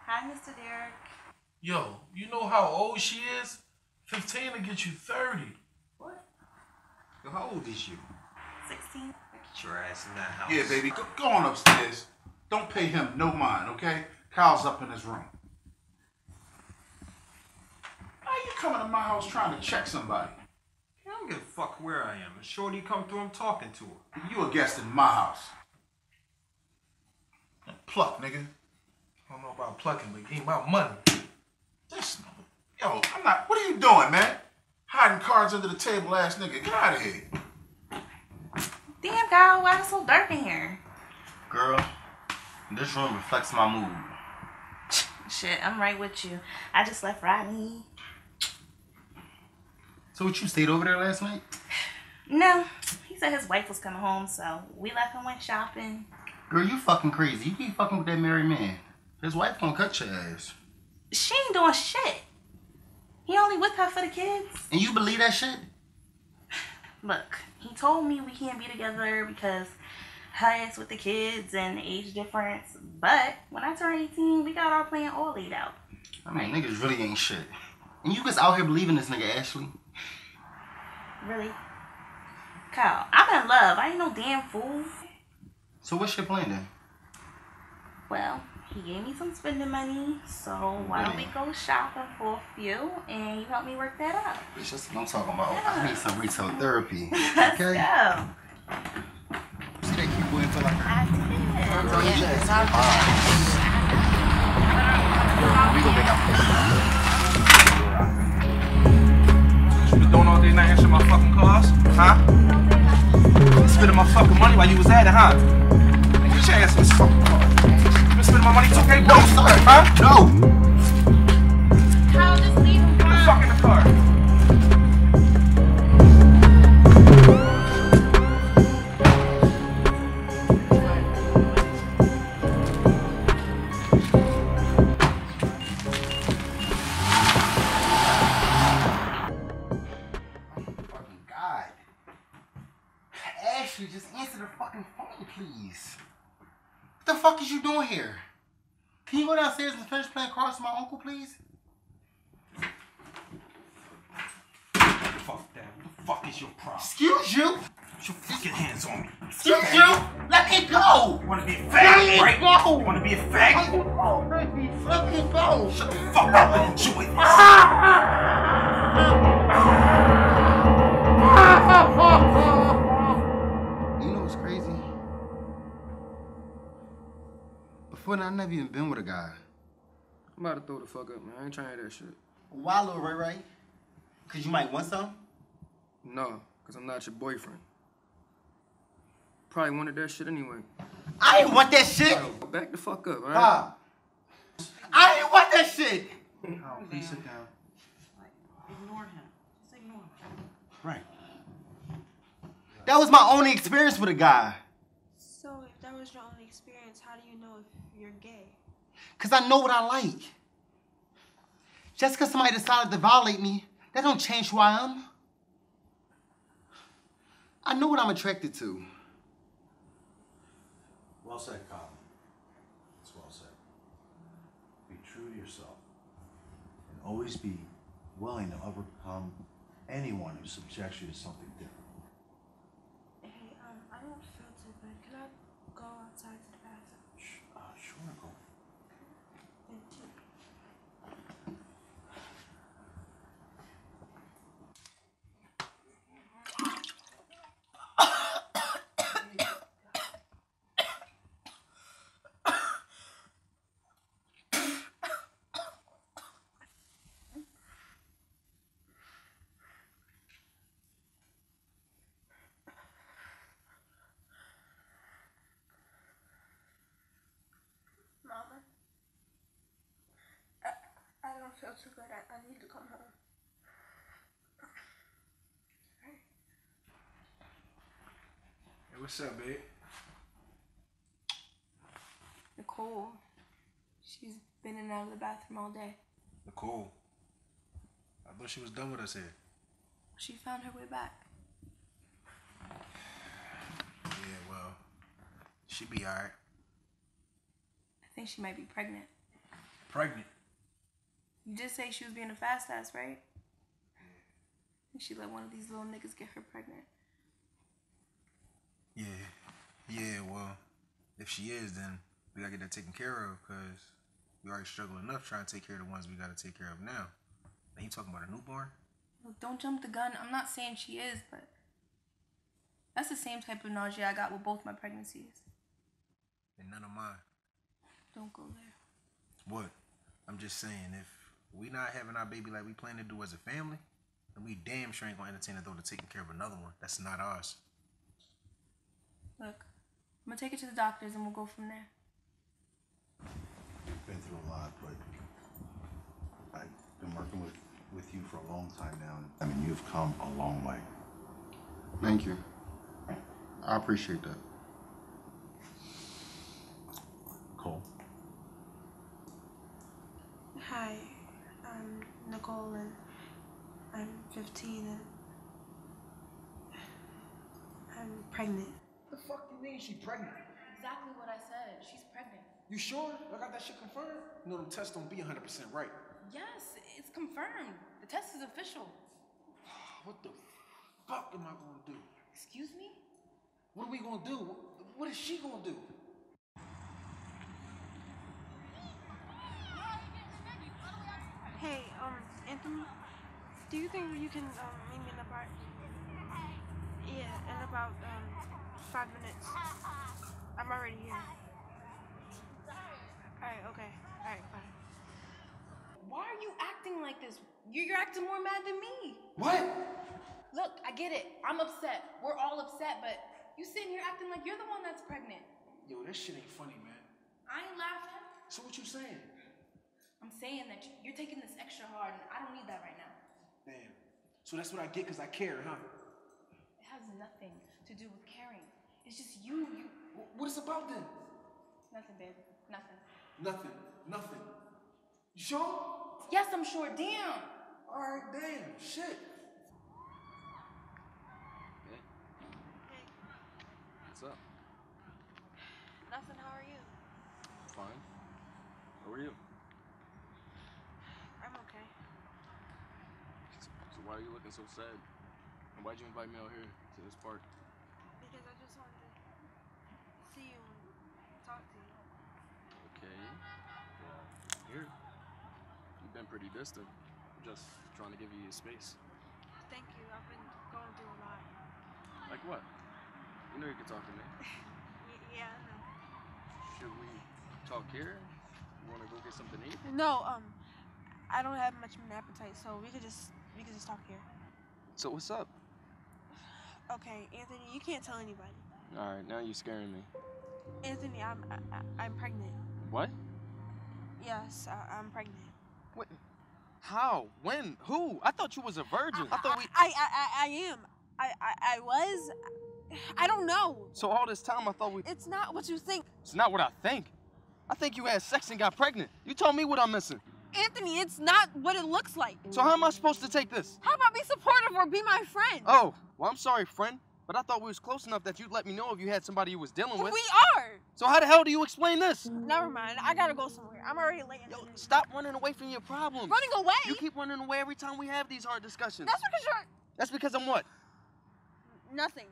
Hi, Mr. Derek. Yo, you know how old she is? 15 to get you 30. Yo, how old is you? 16. Get your ass in that house. Yeah, baby, go, go on upstairs. Don't pay him no mind, okay? Kyle's up in his room. Why are you coming to my house trying to check somebody? I don't give a fuck where I am. Shorty come through, I'm talking to her. You a guest in my house. Pluck, nigga. I don't know about plucking, but he ain't about money. This mother- Yo, I'm not. What are you doing, man? Hiding cards under the table, ass nigga. Get out of here. Damn, God, why is it so dark in here? Girl, this room reflects my mood. Shit, I'm right with you. I just left Rodney. So what you stayed over there last night? No, he said his wife was coming home, so we left and went shopping. Girl, you fucking crazy. You keep fucking with that married man. His wife gonna cut your ass. She ain't doing shit. He only with her for the kids. And you believe that shit? *sighs* Look, he told me we can't be together because her is with the kids and age difference. But when I turn 18, we got our plan all laid out. I mean, niggas really ain't shit. And you just out here believing this nigga Ashley? Really? Kyle, I'm in love. I ain't no damn fool. So what's your plan then? Well, he gave me some spending money, so why don't we go shopping for a few and you help me work that out? It's just what I'm talking about. I need some retail therapy. *laughs* Let's okay? go. See, they keep waiting for like. You been doing all day not answering my fucking calls? Huh? Spending my fucking money while you was at it, huh? Get your ass in this fucking car. You been spending my money too, okay? No, sir. Huh? No. Kyle, just leave him. Get the fuck in the car. Fucking What the fuck is you doing here? Can you go downstairs and finish playing cards with my uncle, please? Fuck that. What the fuck is your problem? Excuse you? Put your fucking hands on me. Excuse you? Let me go! Wanna be a Let fag, me right? go! Wanna be a fag? Oh, let me fucking go! Shut the fuck up and enjoy this. You *laughs* Before that, I never even been with a guy. I'm about to throw the fuck up, man. I ain't trying to hear that shit. Why, little Ray Ray? Cause you might want some? No, because I'm not your boyfriend. Probably wanted that shit anyway. I didn't want that shit! Yo, back the fuck up, alright? Bob! I didn't want that shit! Oh, please sit down. Ignore him. Just ignore him. Right. That was my only experience with a guy. So, if that was your only experience, how do you know if you're gay? Cause I know what I like. Just cause somebody decided to violate me, that don't change who I am. I know what I'm attracted to. Well said, Colin. It's well said. Be true to yourself. And always be willing to overcome anyone who subjects you to something different. Hey, um, I don't feel too good. Can I go outside to the bathroom? Uh, sure, Nicole. Thank you. Mama, I, I don't feel too good. I, I need to come home. Hey, what's up, babe? Nicole, she's been in and out of the bathroom all day. Nicole. I thought she was done with us here. She found her way back. Yeah, well, she be alright. I think she might be pregnant. Pregnant. You did say she was being a fast ass, right? And she let one of these little niggas get her pregnant. Yeah, yeah. Well, if she is, then we gotta get that taken care of because we already struggle enough trying to take care of the ones we gotta take care of now. And you talking about a newborn? Look, don't jump the gun. I'm not saying she is, but that's the same type of nausea I got with both my pregnancies. And none of mine. Don't go there. What? I'm just saying, if we not having our baby like we plan to do as a family, then we damn sure ain't gonna entertain the thought of taking care of another one. That's not ours. Look, I'm gonna take it to the doctors and we'll go from there. Been through a lot, but I've been working with, with you for a long time now. I mean, you've come a long way. Thank you. I appreciate that. Cole. Hi, I'm Nicole and I'm 15 and I'm pregnant. The fuck do you mean she pregnant? Exactly what I said. She's pregnant. You sure? I got that shit confirmed? You know them tests don't be 100% right. Yes, it's confirmed. The test is official. *sighs* What the fuck am I gonna do? Excuse me? What are we gonna do? What is she gonna do? Hey, um, Anthony, do you think you can um, meet me in the park? Yeah, in about um, five minutes. I'm already here. Alright, okay. Alright, fine. Why are you acting like this? You're, you're acting more mad than me. What? Look, I get it. I'm upset. We're all upset, but you sitting here acting like you're the one that's pregnant. Yo, that shit ain't funny, man. I ain't laughing. So what you saying? I'm saying that you- you're taking this extra hard, and I don't need that right now. Damn. So that's what I get because I care, huh? It has nothing to do with caring. It's just you. You. What it's about then? Nothing, babe. Nothing. Nothing. Nothing. You sure? Yes, I'm sure. Damn. Alright, damn. Shit. What's up? Nothing, how are you? Fine. How are you? I'm okay. So why are you looking so sad? And why'd you invite me out here to this park? Because I just wanted to see you and talk to you. Okay. Well, here. You've been pretty distant. I'm just trying to give you your space. Thank you. I've been going through a lot. Like what? You know you can talk to me. *laughs* Yeah, I know. Should we talk here? You wanna go get something to eat? No, um, I don't have much of an appetite, so we could just could just talk here. So what's up? Okay, Anthony, you can't tell anybody. Alright, now you're scaring me. Anthony, I'm I, I- I'm pregnant. What? Yes, I, I'm pregnant. What? How? When? Who? I thought you was a virgin. I thought we. I I I, I am. I, I I was. I don't know. So all this time I thought we. It's not what you think, It's not what I think. I think you had sex and got pregnant. You told me what I'm missing. Anthony. It's not what it looks like. So how am I supposed to take this? How about be supportive or be my friend? Oh, well, I'm sorry, friend. But I thought we was close enough that you'd let me know if you had somebody you was dealing with. We are. So how the hell do you explain this? Never mind. I gotta go somewhere. I'm already late. Yo, stop running away from your problems. Running away? You keep running away every time we have these hard discussions. That's because you're That's because I'm what? nothing.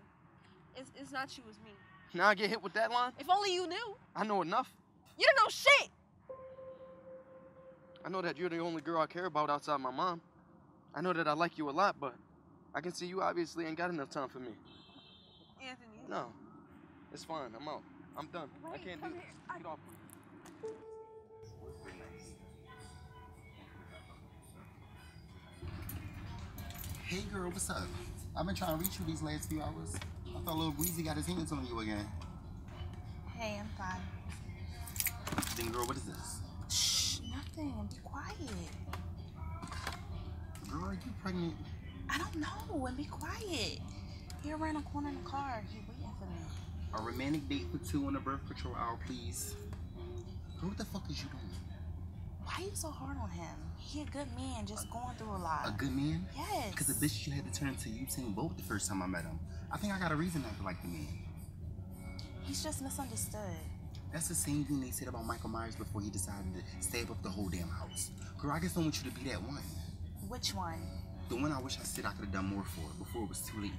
It's it's not you. It's me. Now I get hit with that line? If only you knew. I know enough. You don't know shit. I know that you're the only girl I care about outside my mom. I know that I like you a lot, but I can see you obviously ain't got enough time for me. Anthony. No, it's fine. I'm out. I'm done. I can't do come this. here. Get off. Hey girl, what's up? I've been trying to reach you these last few hours. I thought little Breezy got his hands on you again. Hey, I'm fine. Then girl, what is this? Nothing. Be quiet. Girl, are you pregnant? I don't know. And be quiet. He around the corner in the car. He waiting for me. A romantic date for two on the birth control hour, please. Girl, what the fuck is you doing? Why are you so hard on him? He a good man, just going through a lot. A good man? Yes. Because the bitch you had to turn to Usain both the first time I met him. I think I got a reason not to like the man. He's just misunderstood. That's the same thing they said about Michael Myers before he decided to stab up the whole damn house. Girl, I just don't want you to be that one. Which one? The one I wish I said I could have done more for before it was too late.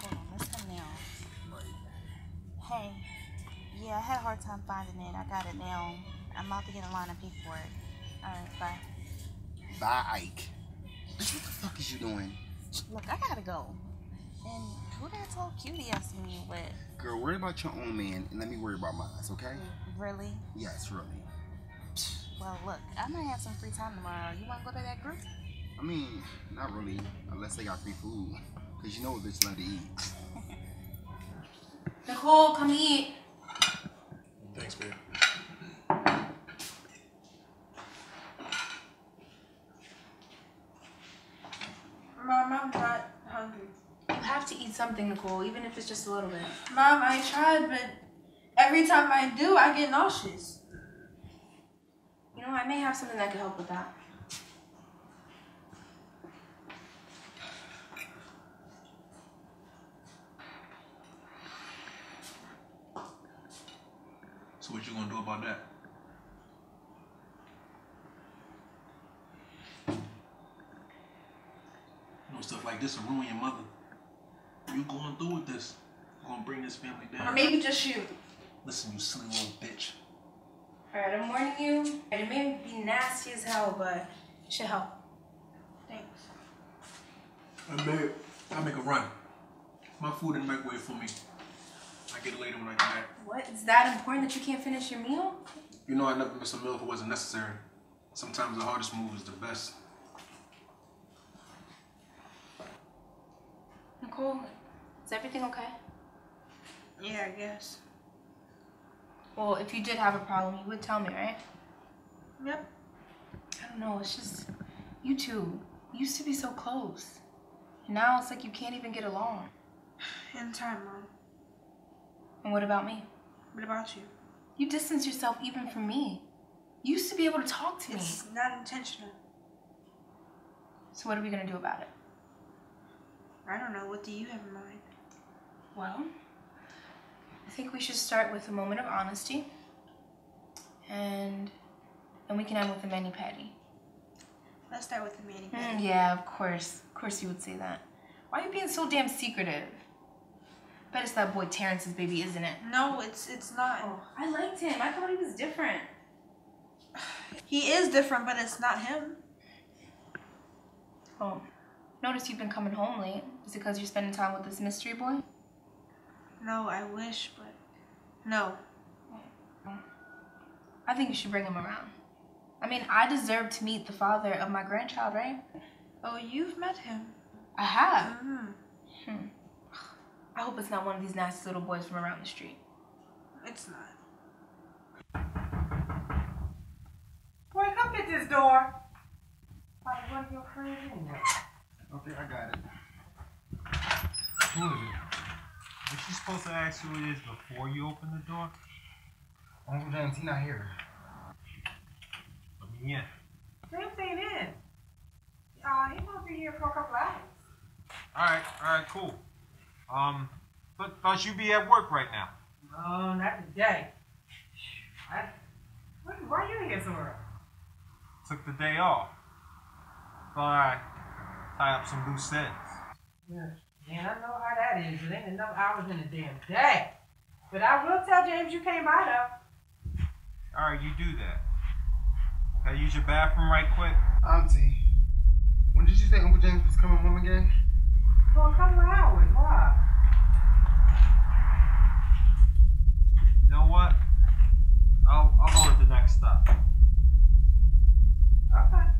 Hold on, let's come now. Hey, yeah, I had a hard time finding it. I got it now. I'm about to get a line and pay for it. All right, bye. Bye, Ike. Bitch, what the fuck is you doing? Look, I gotta go. And who that tall cutie ass me with? Girl, worry about your own man and let me worry about mine, okay? Really? Yes, really. Well, look, I might have some free time tomorrow. You wanna go to that group? I mean, not really, unless they got free food. Cause you know a bitch love to eat. *laughs* Nicole, come eat. Thanks, babe. Mom, I'm not hungry. You have to eat something, Nicole, even if it's just a little bit. Mom, I tried, but every time I do, I get nauseous. You know, I may have something that could help with that. So what you gonna do about that? You know, stuff like this will ruin your mother. You going through with this. You're gonna bring this family down. Or maybe just you. Listen, you silly little bitch. Alright, I'm warning you. It may be nasty as hell, but it should help. Thanks. Hey, babe, I make a run. My food in the microwave for me. I get it later when I get back. What? Is that important that you can't finish your meal? You know I never miss a meal if it wasn't necessary. Sometimes the hardest move is the best. Nicole, is everything okay? Yeah, I guess. Well, if you did have a problem, you would tell me, right? Yep. I don't know. It's just you two used to be so close. Now it's like you can't even get along. In time, Mom. And what about me? What about you? You distance yourself even from me. You used to be able to talk to It's me. It's not intentional. So what are we gonna do about it? I don't know. What do you have in mind? Well, I think we should start with a moment of honesty. And and we can end with a mani pedi. Let's start with the mani Mm, pedi. yeah, of course. Of course you would say that. Why are you being so damn secretive? Bet it's that boy Terrence's baby, isn't it? No, it's it's not. Oh, I liked him. I thought he was different. *sighs* He is different, but it's not him. Oh, notice you've been coming home late. Is it because you're spending time with this mystery boy? No, I wish, but no. I think you should bring him around. I mean, I deserve to meet the father of my grandchild, right? Oh, you've met him. I have. Mm. Hmm. I hope it's not one of these nasty little boys from around the street. It's not. Boy, come get this door. Like one of your friends in there. Okay, I got it. Who is it? Was she supposed to ask who it is before you open the door? Uncle James, he not here. Let me in. James ain't in. Uh, he won't be here for a couple hours. Alright, alright, cool. Um, but thought you be at work right now. No, not today. I, why, why you here so early? Took the day off. Thought I'd tie up some loose ends. Yeah, man, I know how that is. It ain't enough hours in a damn day. But I will tell James you came by though. Alright, you do that. Can I use your bathroom right quick? Auntie, when did you say Uncle James was coming home again? For a couple of hours. Why? You know what? I'll I'll go to the next stop. Okay.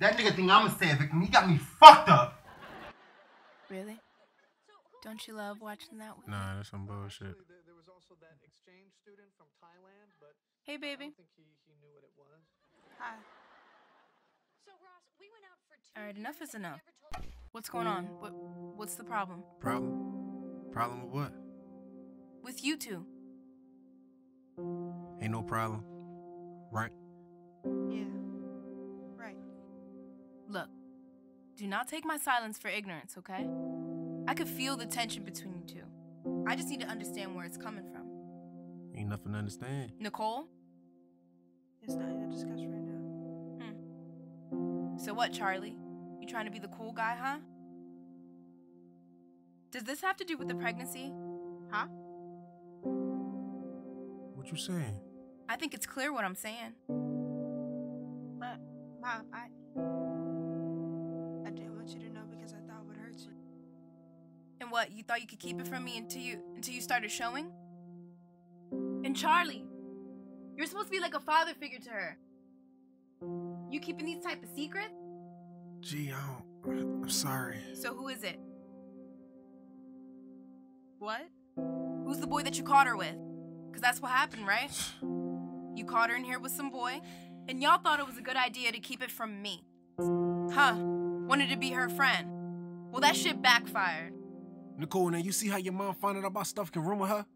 That nigga think I'ma say a victim, he got me fucked up. Really? Don't you love watching that? with? Nah, that's some bullshit. There was also that exchange student from Thailand, but Hey, I baby. don't think he, he knew what it was. Hi. All right, enough is enough. What's going on? What What's the problem Problem? Problem with what? with you two? Ain't no problem. Right? Yeah. Right. Look, do not take my silence for ignorance, okay? I could feel the tension between you two. I just need to understand where it's coming from. Ain't nothing to understand. Nicole? It's not to discuss right now. Hmm. So what, Charlie? You trying to be the cool guy, huh? Does this have to do with the pregnancy? Huh? What you saying? I think it's clear what I'm saying. But, Mom, I. I And what, you thought you could keep it from me until you until you started showing? And Charlie, you're supposed to be like a father figure to her. You keeping these type of secrets? Gee, I don't. I'm sorry. So who is it? What? Who's the boy that you caught her with? Cause that's what happened, right? *sighs* You caught her in here with some boy, and y'all thought it was a good idea to keep it from me. Huh? Wanted to be her friend. Well, that shit backfired. Nicole, now you see how your mom found out about stuff can ruin her?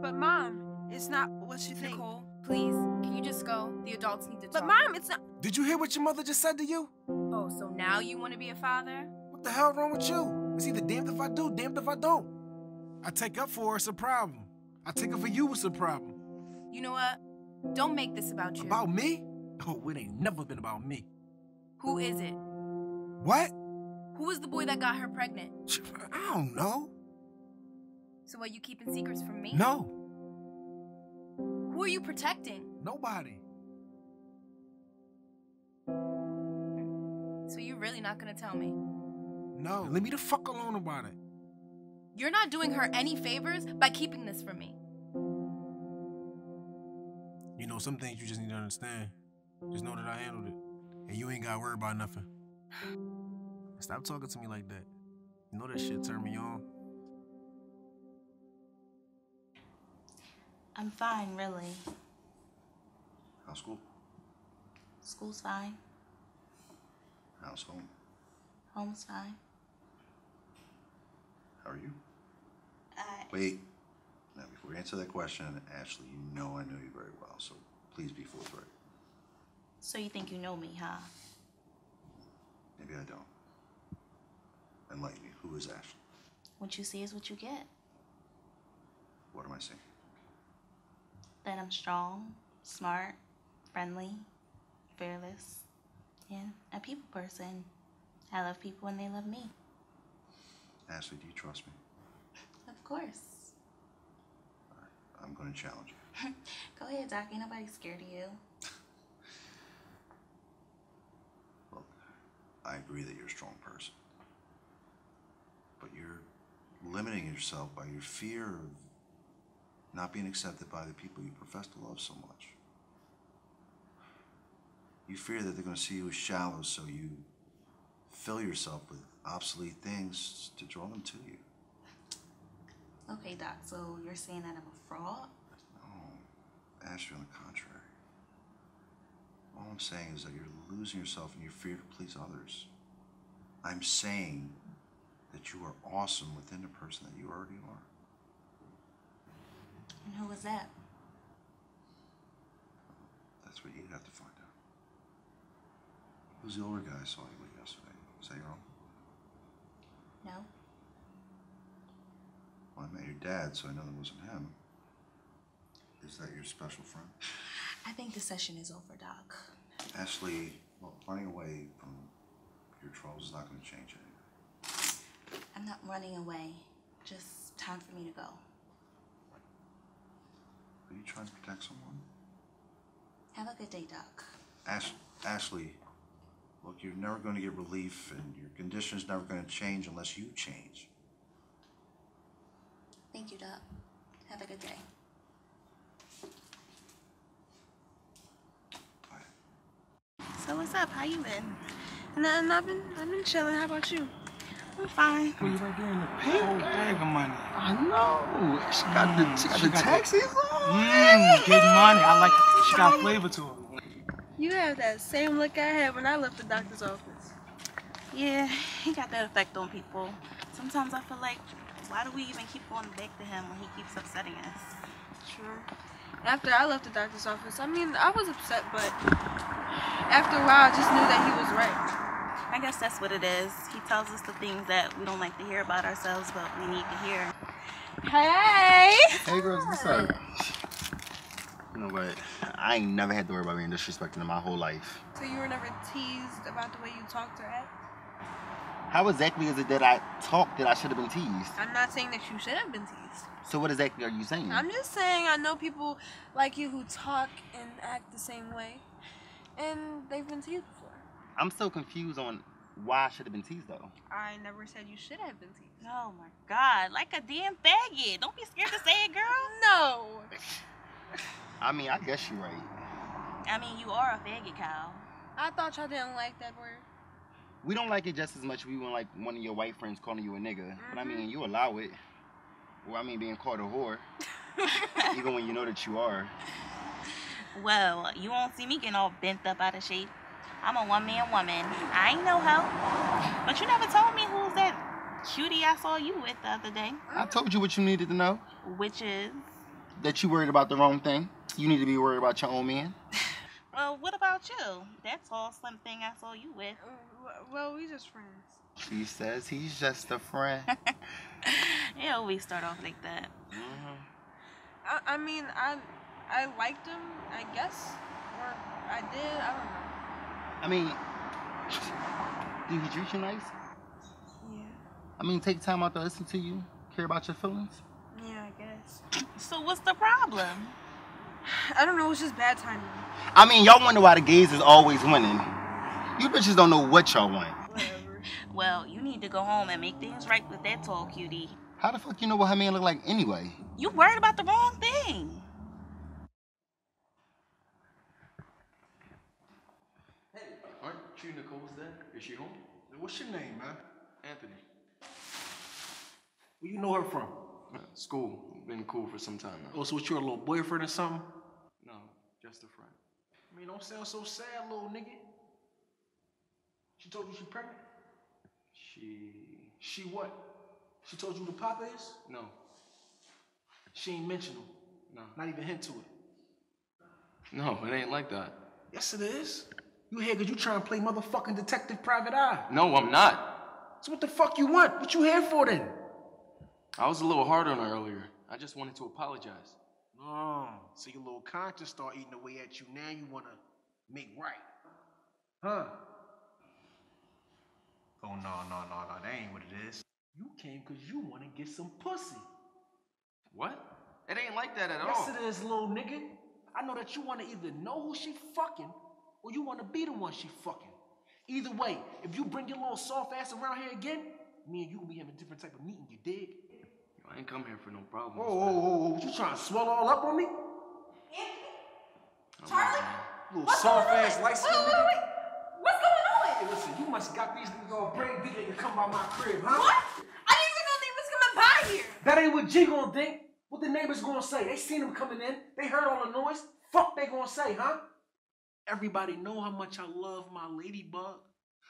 But, Mom, it's not what you think. Nicole, please, can you just go? The adults need to talk. But, Mom, it's not. Did you hear what your mother just said to you? Oh, so now you want to be a father? What the hell wrong with you? It's either damned if I do, damned if I don't. I take up for her, it's a problem. I take up for you, it's a problem. You know what? Don't make this about you. About me? Oh, it ain't never been about me. Who is it? What? Who was the boy that got her pregnant? I don't know. So are you keeping secrets from me? No. Who are you protecting? Nobody. So you're really not gonna tell me? No. Leave me the fuck alone about it. You're not doing her any favors by keeping this from me. You know, some things you just need to understand. Just know that I handled it. And you ain't gotta worry about nothing. *sighs* *sighs* *sighs* Stop talking to me like that. You know that shit turned me on. I'm fine, really. How's school? School's fine. How's home? Home's fine. How are you? I Wait. Now, before you answer that question, Ashley, you know I know you very well, so please be forthright. So you think you know me, huh? Maybe I don't. Enlighten me. Who is Ashley? What you see is what you get. What am I saying? That I'm strong, smart, friendly, fearless, and a people person. I love people and they love me. Ashley, do you trust me? Of course. I'm going to challenge you. *laughs* Go ahead, Doc. Ain't nobody scared of you. I agree that you're a strong person. But you're limiting yourself by your fear of not being accepted by the people you profess to love so much. You fear that they're going to see you as shallow, so you fill yourself with obsolete things to draw them to you. Okay, Doc. So you're saying that I'm a fraud? Ashley, on the contrary. All I'm saying is that you're losing yourself in your fear to please others. I'm saying that you are awesome within the person that you already are. And who was that? That's what you have to find out. Who's the older guy I saw you with yesterday? Was that your uncle? No. Well, I met your dad, so I know that wasn't him. Is that your special friend? I think the session is over, Doc. Ashley, well, running away from your troubles is not going to change anything. I'm not running away. Just time for me to go. Are you trying to protect someone? Have a good day, Doc. Ash- Ashley, look, you're never going to get relief, and your condition is never going to change unless you change. Thank you, Doc. Have a good day. So what's up? How you been? Nothing. I've been I've been chilling. How about you? I'm fine. Well, you right there in the pink. Whole bag of money. I know. She got the she got She the got taxis on. Mmm, big money. I like it. She got flavor to her. You have that same look I had when I left the doctor's office. Yeah, he got that effect on people. Sometimes I feel like, why do we even keep going back to him when he keeps upsetting us? Sure. After I left the doctor's office, I mean, I was upset, but after a while, I just knew that he was right. I guess that's what it is. He tells us the things that we don't like to hear about ourselves, but we need to hear. Hey! Hey girls, what's up? You know what? I ain't never had to worry about being disrespected in my whole life. So you were never teased about the way you talked or act? How exactly is it that I talked that I should have been teased? I'm not saying that you should have been teased. So what exactly are you saying? I'm just saying I know people like you who talk and act the same way, and they've been teased before. I'm so confused on why I should have been teased though. I never said you should have been teased. Oh my god, like a damn faggot. Don't be scared to say it, girl. *laughs* No. I mean, I guess you're right. I mean, you are a faggot, Kyle. I thought y'all didn't like that word. We don't like it just as much as we wouldn't like one of your white friends calling you a nigga. But I Mm-hmm. mean, you allow it. Well, I mean, being called a whore. *laughs* even when you know that you are. Well, you won't see me getting all bent up out of shape. I'm a one man woman. I ain't no hoe. But you never told me who's that cutie I saw you with the other day. I told you what you needed to know. Which is, That you worried about the wrong thing. You need to be worried about your own man. *laughs* well, what about you? That tall, slim thing I saw you with. Uh, well, we just friends. She says he's just a friend. *laughs* yeah, always start off like that. Mm-hmm. I, I mean, I I liked him, I guess, or I did. I don't know. I mean, did he treat you nice? Yeah. I mean, take time out to listen to you, care about your feelings. Yeah, I guess. So what's the problem? I don't know. It's just bad timing. I mean, y'all wonder why the gays is always winning. You bitches don't know what y'all want. *laughs* Well, you need to go home and make things right with that tall cutie. How the fuck you know what her man look like anyway? You worried about the wrong thing. You Nicole's dad? Is she home? What's your name, man? Anthony. Where you know her from? Uh, school. Been cool for some time now. Oh, so what, you a little boyfriend or something? No, just a friend. I mean, don't sound so sad, little nigga. She told you she pregnant? She. She what? She told you who the papa is? No. She ain't mentioned him. No. Not even hint to it. No, it ain't like that. Yes, it is. You here because you trying to play motherfucking detective private eye. No, I'm not. So what the fuck you want? What you here for then? I was a little hard on her earlier. I just wanted to apologize. Oh, so your little conscience start eating away at you. Now you want to make right. Huh? Oh, no, no, no, no. That ain't what it is. You came because you want to get some pussy. What? It ain't like that at all. yes, all. it is, little nigga. I know that you want to either know who she fucking or you want to be the one she fucking. Either way, if you bring your little soft ass around here again, me and you will be having a different type of meeting, you dig? I ain't come here for no problems. Whoa, whoa, whoa, whoa. You trying to swell all up on me? Charlie? Little What's soft going on? ass light skin Wait, wait, wait. What's going on? Hey, listen, you must got these niggas all brain big and come by my crib, huh? What? I didn't even know they was coming by here. That ain't what G gonna think. What the neighbors gonna say? They seen him coming in. They heard all the noise. Fuck they gonna say, huh? Everybody know how much I love my ladybug.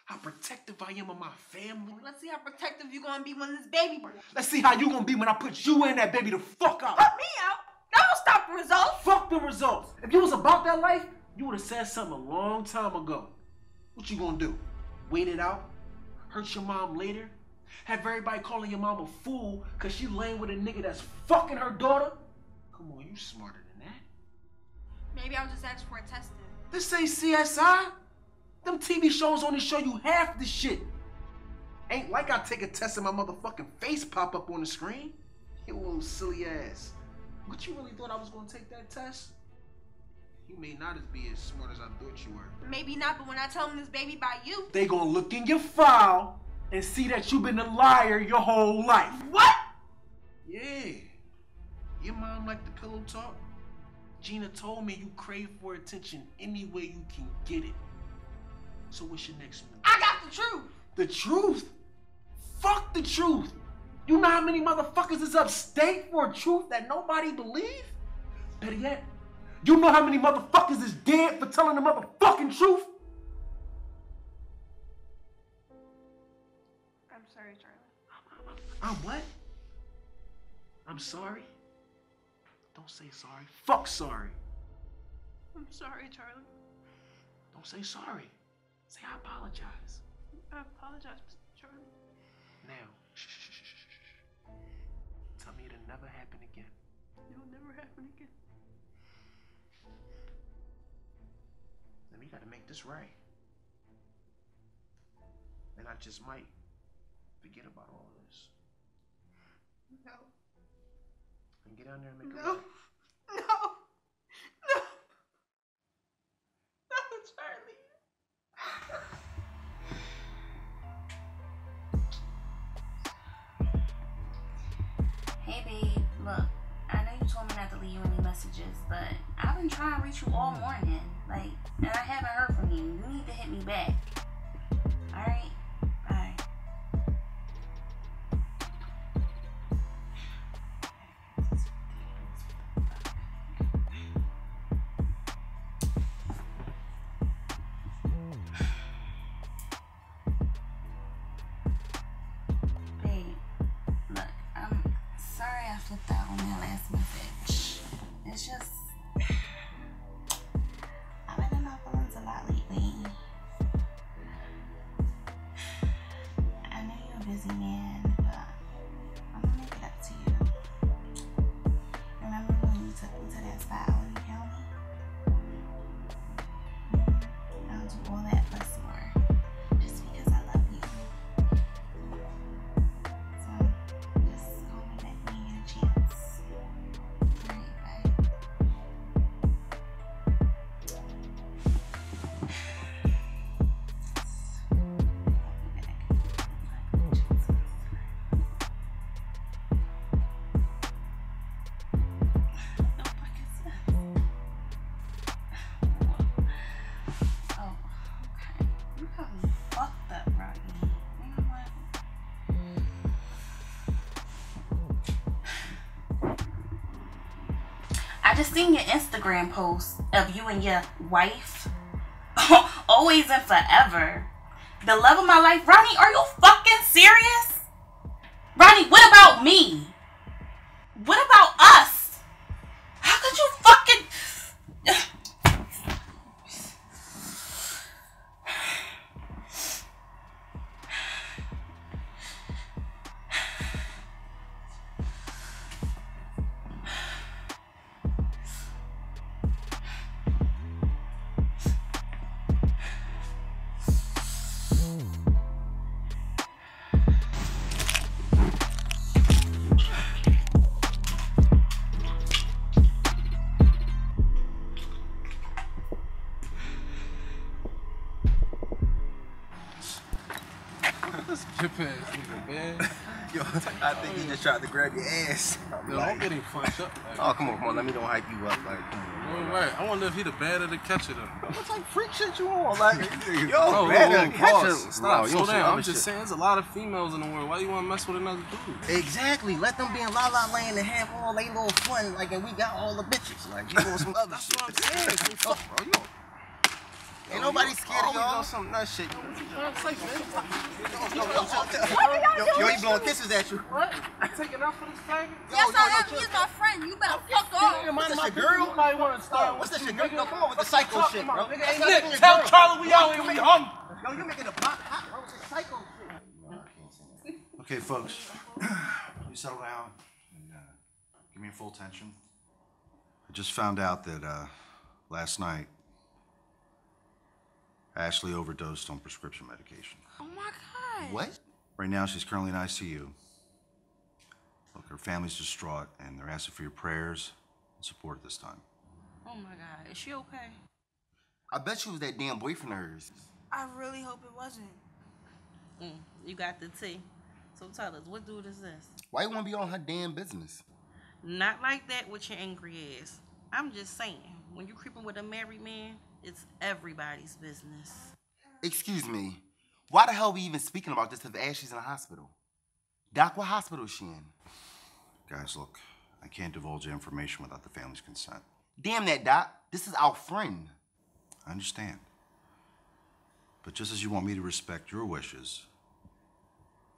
How protective I am of my family. Let's see how protective you gonna be when this baby birth. Let's see how you gonna be when I put you in that baby to fuck out. Put me out. That will stop the results. Fuck the results. If you was about that life, you would have said something a long time ago. What you gonna do? Wait it out? Hurt your mom later? Have everybody calling your mom a fool cause she laying with a nigga that's fucking her daughter? Come on, you smarter than that. Maybe I'll just ask for a test. This ain't CSI. Them TV shows only show you half the shit. Ain't like I take a test and my motherfucking face pop up on the screen. You little silly ass. What you really thought I was gonna take that test? You may not as be as smart as I thought you were. Maybe not, but when I tell them this baby by you. They gonna look in your file and see that you've been a liar your whole life. What? Yeah. Your mom like the pillow talk? Gina told me you crave for attention any way you can get it. So what's your next move? I got the truth. The truth? Fuck the truth. You know how many motherfuckers is upstate for a truth that nobody believe? Better yet, you know how many motherfuckers is dead for telling the motherfucking truth? I'm sorry, Charlie. I'm what? I'm sorry? Don't say sorry. Fuck sorry. I'm sorry, Charlie. Don't say sorry. Say I apologize. I apologize, Mr. Charlie. Now, shh, shh, shh, shh, shh. Tell me it'll never happen again. It'll never happen again. Then we gotta make this right. And I just might forget about all this. No. And get down there and make it No. right. *laughs* No. No. No, Charlie. Hey babe, look, I know you told me not to leave you any messages, but I've been trying to reach you all morning. Like, and I haven't heard from you. You need to hit me back. Alright? Seen your Instagram post of you and your wife. *laughs* Always and forever. The love of my life. Ronnie, are you fucking serious? Ronnie, what about me? I think he just tried to grab your ass. *laughs* Yo, don't get him fucked up. Like, Oh, come on, come on. Let me don't hype you up. Like, All right. I wonder if he the bad or the catcher though. what type of freak shit you on? Like, *laughs* yo, oh, Yo, bad whoa, or oh, whoa, catch pause. him. Stop, No, you slow on some down. I'm just shit. saying, there's a lot of females in the world. Why you want to mess with another dude? Exactly. Let them be in La La Land and have all they little fun. Like, and we got all the bitches. Like, you on some *laughs* other shit. That's what I'm saying. Fuck, bro. You Ain't nobody scared of y'all. Some nut shit. Yo, he blowing kisses at you. What? Taking out for this faggot? Yes, I am. He's my friend. You better fuck off. What's this, your girl? Nobody want to start. What's this, your girl? No, come on with the psycho shit, bro. Hey, That's not Nick, even your tell girl. Charlie we out here. We hungry. Yo, you making a block hot, bro. It's psycho shit. Okay, folks, *clears throat* you settle down and uh, give me your full attention. I just found out that uh, last night Ashley overdosed on prescription medication. Oh my god. What? Right now, she's currently in ICU. Look, her family's distraught, and they're asking for your prayers and support at this time. Oh my god. Is she okay? I bet you was that damn boyfriend of hers. I really hope it wasn't. Mm, you got the tea. So tell us, what dude is this? Why you want to be on her damn business? Not like that with your angry ass. I'm just saying, when you creeping with a married man, it's everybody's business. Excuse me. Why the hell are we even speaking about this if Ashley's in the hospital? Doc, what hospital is she in? Guys, look, I can't divulge the information without the family's consent. Damn that, Doc. This is our friend. I understand. But just as you want me to respect your wishes,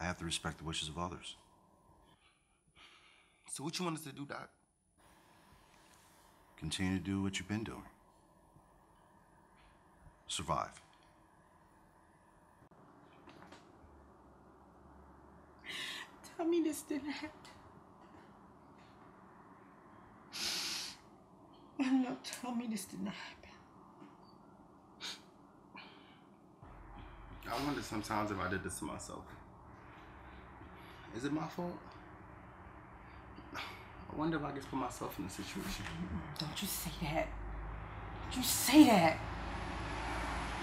I have to respect the wishes of others. So what you want us to do, Doc? Continue to do what you've been doing. Survive. Tell me this didn't happen. No, tell me this did not happen. I wonder sometimes if I did this to myself. Is it my fault? I wonder if I just put myself in the situation. Don't you say that. Don't you say that.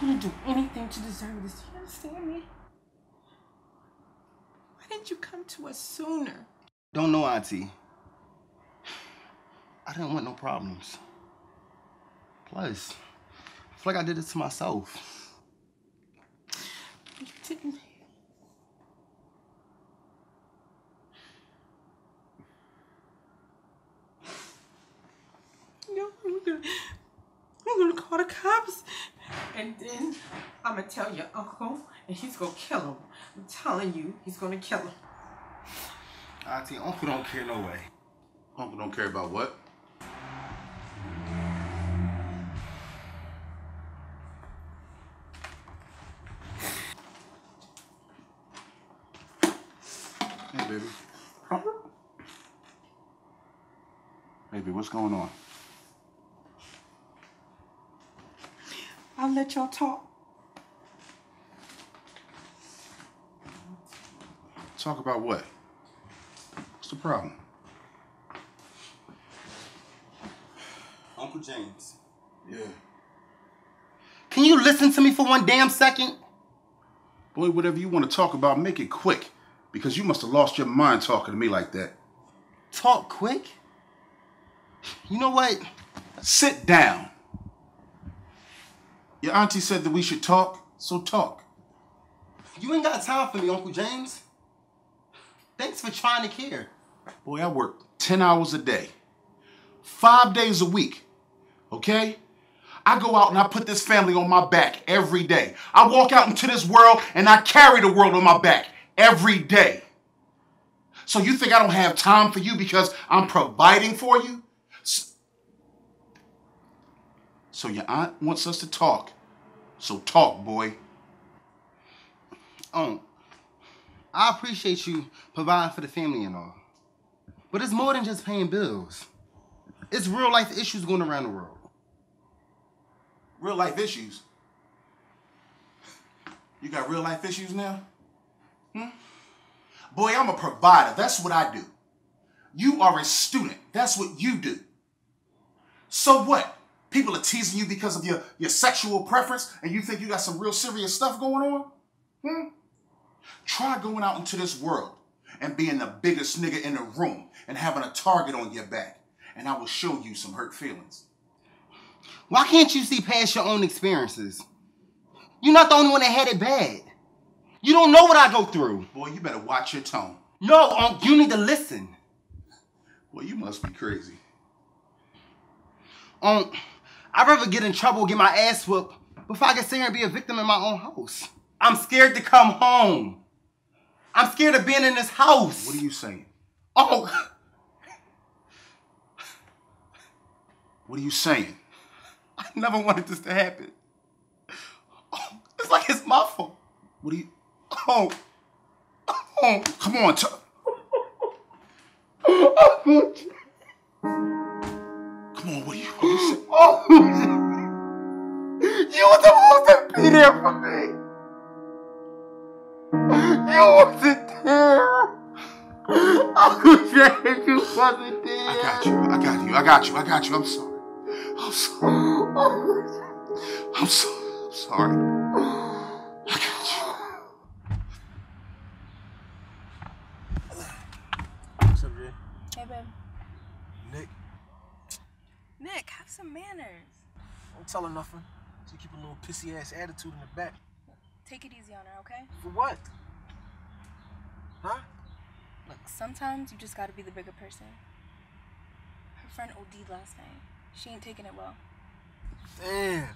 You didn't do anything to deserve this. Do you understand me? Why didn't you come to us sooner? Don't know, Auntie. I didn't want no problems. Plus, I feel like I did this to myself. You didn't. No, we're gonna, we're gonna call the cops. And then I'm gonna tell your uncle, and he's gonna kill him. I'm telling you, he's gonna kill him. Auntie, Uncle don't care no way. Uncle don't care about what? Hey, baby. Baby, what's going on? I'll let y'all talk. Talk about what? What's the problem? Uncle James. Yeah. Can you listen to me for one damn second? Boy, whatever you want to talk about, make it quick. Because you must have lost your mind talking to me like that. Talk quick? You know what? Sit down. Your auntie said that we should talk, so talk. You ain't got time for me, Uncle James. Thanks for trying to care. Boy, I work 10 hours a day, five days a week. Okay? I go out and I put this family on my back every day. I walk out into this world and I carry the world on my back every day. So you think I don't have time for you because I'm providing for you? So your aunt wants us to talk. So talk, boy. Um, I appreciate you providing for the family and all. But it's more than just paying bills. It's real life issues going around the world. Real life issues? You got real life issues now? Hmm? Boy, I'm a provider. That's what I do. You are a student. That's what you do. So what? People are teasing you because of your, your sexual preference and you think you got some real serious stuff going on? Hmm? Try going out into this world and being the biggest nigga in the room and having a target on your back, and I will show you some hurt feelings. Why can't you see past your own experiences? You're not the only one that had it bad. You don't know what I go through. Boy, you better watch your tone. No, um, you need to listen. Well, you must be crazy. Um, I'd rather get in trouble, get my ass whooped, before I get sit here and be a victim in my own house. I'm scared to come home. I'm scared of being in this house. What are you saying? Oh. What are you saying? I never wanted this to happen. Oh, it's like it's my fault. What are you? Oh. Oh. Come on. T- *laughs* Come on, what are you, are you saying? Oh. You were supposed to be there for me. You wasn't there. I wish that you wasn't there. I got you. I got you. I got you. I got you. I'm sorry. I'm sorry. I'm sorry. I'm sorry. I got you. What's up, Jay? Hey, babe. Nick, Nick, have some manners. don't tell her nothing. She keep a little pissy ass attitude in the back. Take it easy on her, okay? For what? Huh? Look, sometimes you just gotta be the bigger person. Her friend OD'd last night. She ain't taking it well. Damn.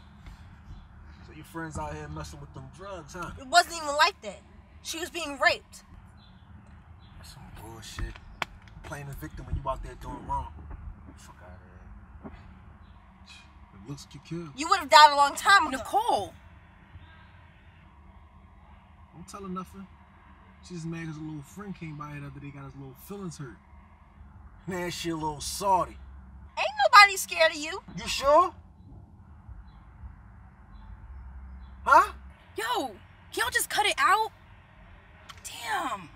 So your friends out here messing with them drugs, huh? It wasn't even like that. She was being raped. That's Some bullshit. Playing the victim when you out there doing wrong. Fuck out of here. It looks like you. You would have died a long time ago. Nicole! Don't tell her nothing. She's just mad because a little friend came by here the other day, got his little feelings hurt. Man, she a little salty. Ain't nobody scared of you. You sure? Huh? Yo, can y'all just cut it out? Damn.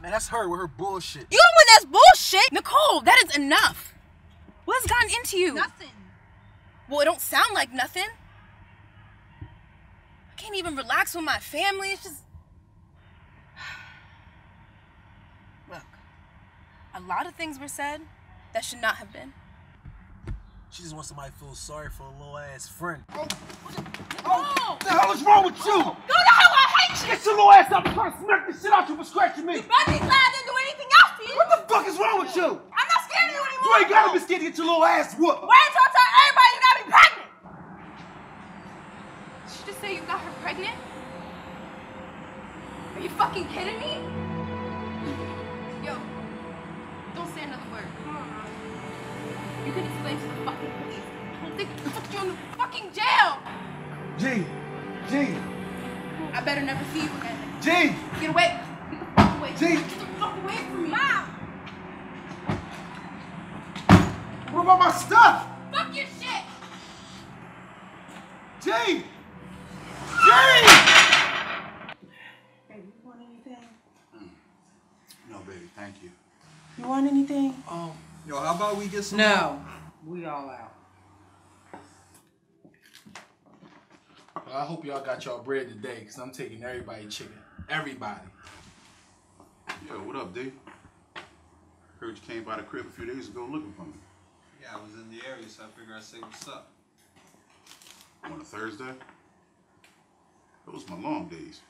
Man, that's her with her bullshit. You the one that's bullshit! Nicole, that is enough. What's gotten into you? Nothing. Well, it don't sound like nothing. I can't even relax with my family. It's just. *sighs* Look, a lot of things were said that should not have been. She just wants somebody to feel sorry for a little ass friend. Oh! What the oh, oh! hell is wrong with you? Go to hell, I hate you! Get your little ass up and try to smack the shit out you for scratching me. You better be glad I didn't do anything else to you. What the fuck is wrong with you? I'm not scared of you ain't gotta be scared to get your little ass whooped. Wait until I tell everybody you got me pregnant. Did she just say you got her pregnant? Are you fucking kidding me? Yo, don't say another word. You can explain to the fucking police. I don't think put you in the fucking jail. G, G, I better never see you again. G. Get away. Get the fuck away. G. Get the fuck away from me. Mom. What about my stuff? Fuck your shit. G. G. Baby, you want anything? No, baby, thank you. You want anything? Um, yo, how about we get some? No. We all out. I hope y'all got y'all bread today, because I'm taking everybody chicken. Everybody. Yo, what up, D? Heard you came by the crib a few days ago looking for me. Yeah, I was in the area, so I figured I'd say what's up. On a Thursday? Those my long days.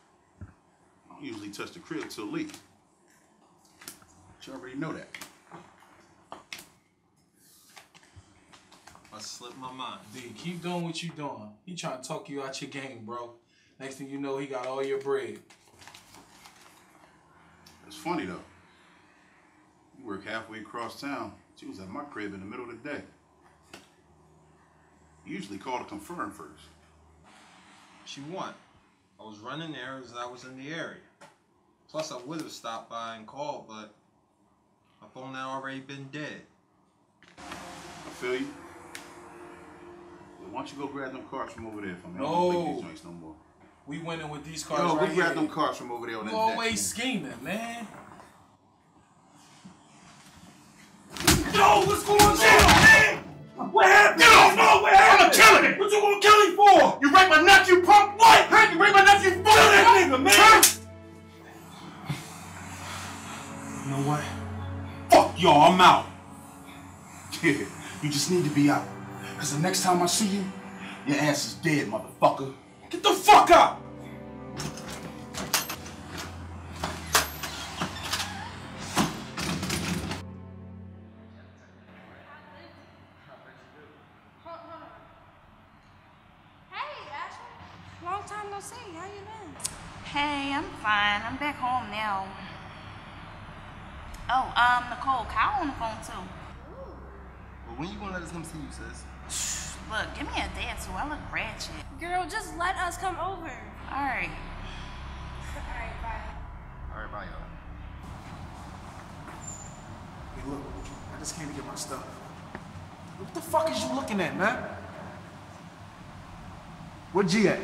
I don't usually touch the crib till late. But you already know that. I slipped my mind. D, keep doing what you're doing. He trying to talk you out your game, bro. Next thing you know, he got all your bread. It's funny though. You work halfway across town. She was at my crib in the middle of the day. You usually call to confirm first. She won. I was running errands as I was in the area. Plus, I would have stopped by and called, but my phone had already been dead. I feel you. Well, why don't you go grab them cards from over there for me? I don't No. play these joints no more. We winning with these cards Yo, right go grab here. them cards from over there on You that deck. always scheming, man. Yo, what's going on, man? What happened? Get off! No, what happened? I'm killing it. What you gonna kill him for? You raped my nephew, punk. What? Hey, you raped my nephew. Fuck that nigga, man. You know what? Fuck y'all. I'm out. Yeah, you just need to be out. Cause the next time I see you, your ass is dead, motherfucker. Get the fuck out. You gonna let us come see you, sis? Look, give me a day or two. I look ratchet. Girl, just let us come over. All right. Alright, bye. All right, bye, y'all. Hey, look, I just came to get my stuff. What the fuck is you looking at, man? Where G at?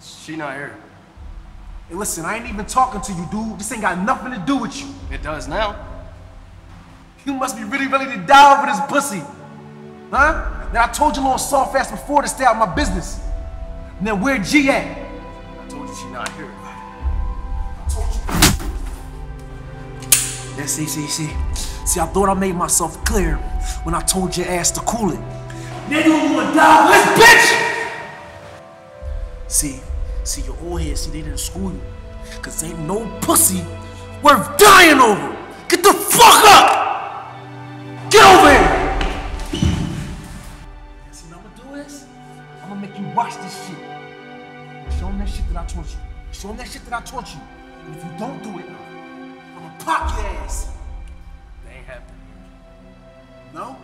She not here. Hey, listen, I ain't even talking to you, dude. This ain't got nothing to do with you. It does now. You must be really ready to die over this pussy. Huh? Now, I told you little soft ass before to stay out of my business. Now, where G at? I told you she not here. I told you. Yeah, see, see, see. See, I thought I made myself clear when I told your ass to cool it. Nigga, you gonna die with this bitch! See, see, your old head, see, they didn't school you. Cause ain't no pussy worth dying over. Get the fuck up! Taught you. Show them that shit that I taught you. And if you don't do it, I'm gonna pop your ass. That ain't happening. No?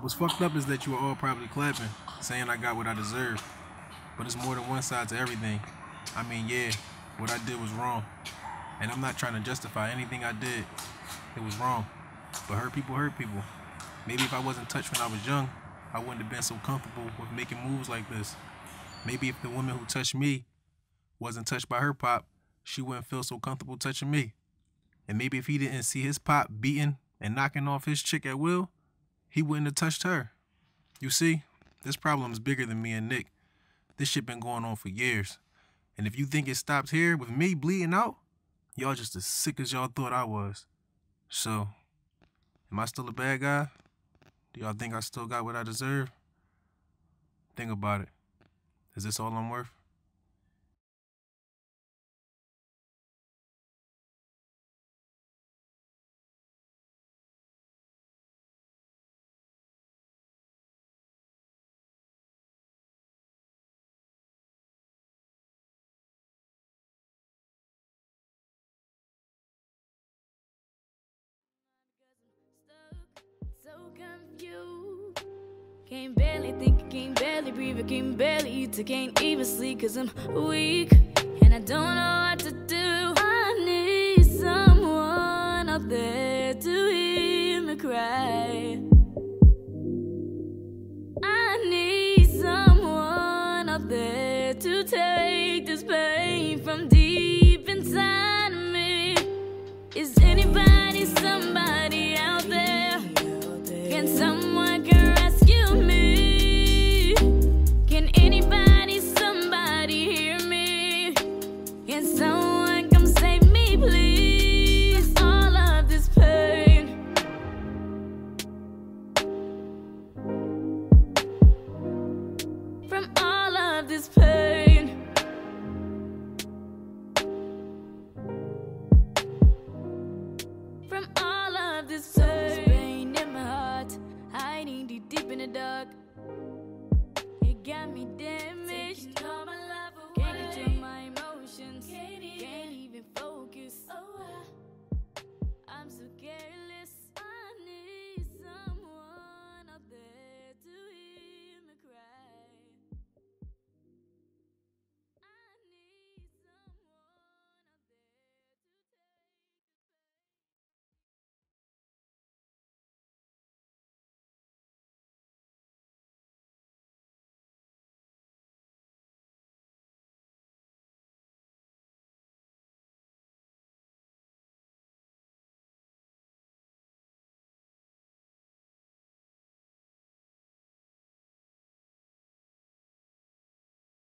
What's fucked up is that you were all probably clapping, saying I got what I deserved. But it's more than one side to everything. I mean, yeah, what I did was wrong. And I'm not trying to justify anything I did. It was wrong. But hurt people hurt people. Maybe if I wasn't touched when I was young, I wouldn't have been so comfortable with making moves like this. Maybe if the woman who touched me wasn't touched by her pop, she wouldn't feel so comfortable touching me. And maybe if he didn't see his pop beating and knocking off his chick at will, he wouldn't have touched her. You see, this problem is bigger than me and Nick. This shit been going on for years. And if you think it stops here with me bleeding out, y'all just as sick as y'all thought I was. So, am I still a bad guy? Do y'all think I still got what I deserve? Think about it. Is this all I'm worth? Confused. Can't barely think, can't barely breathe, can't barely eat, I can't even sleep cause I'm weak. And I don't know what to do. I need someone out there to hear me cry. I need someone out there to take this pain from deep inside me. Is anybody, somebody? Can someone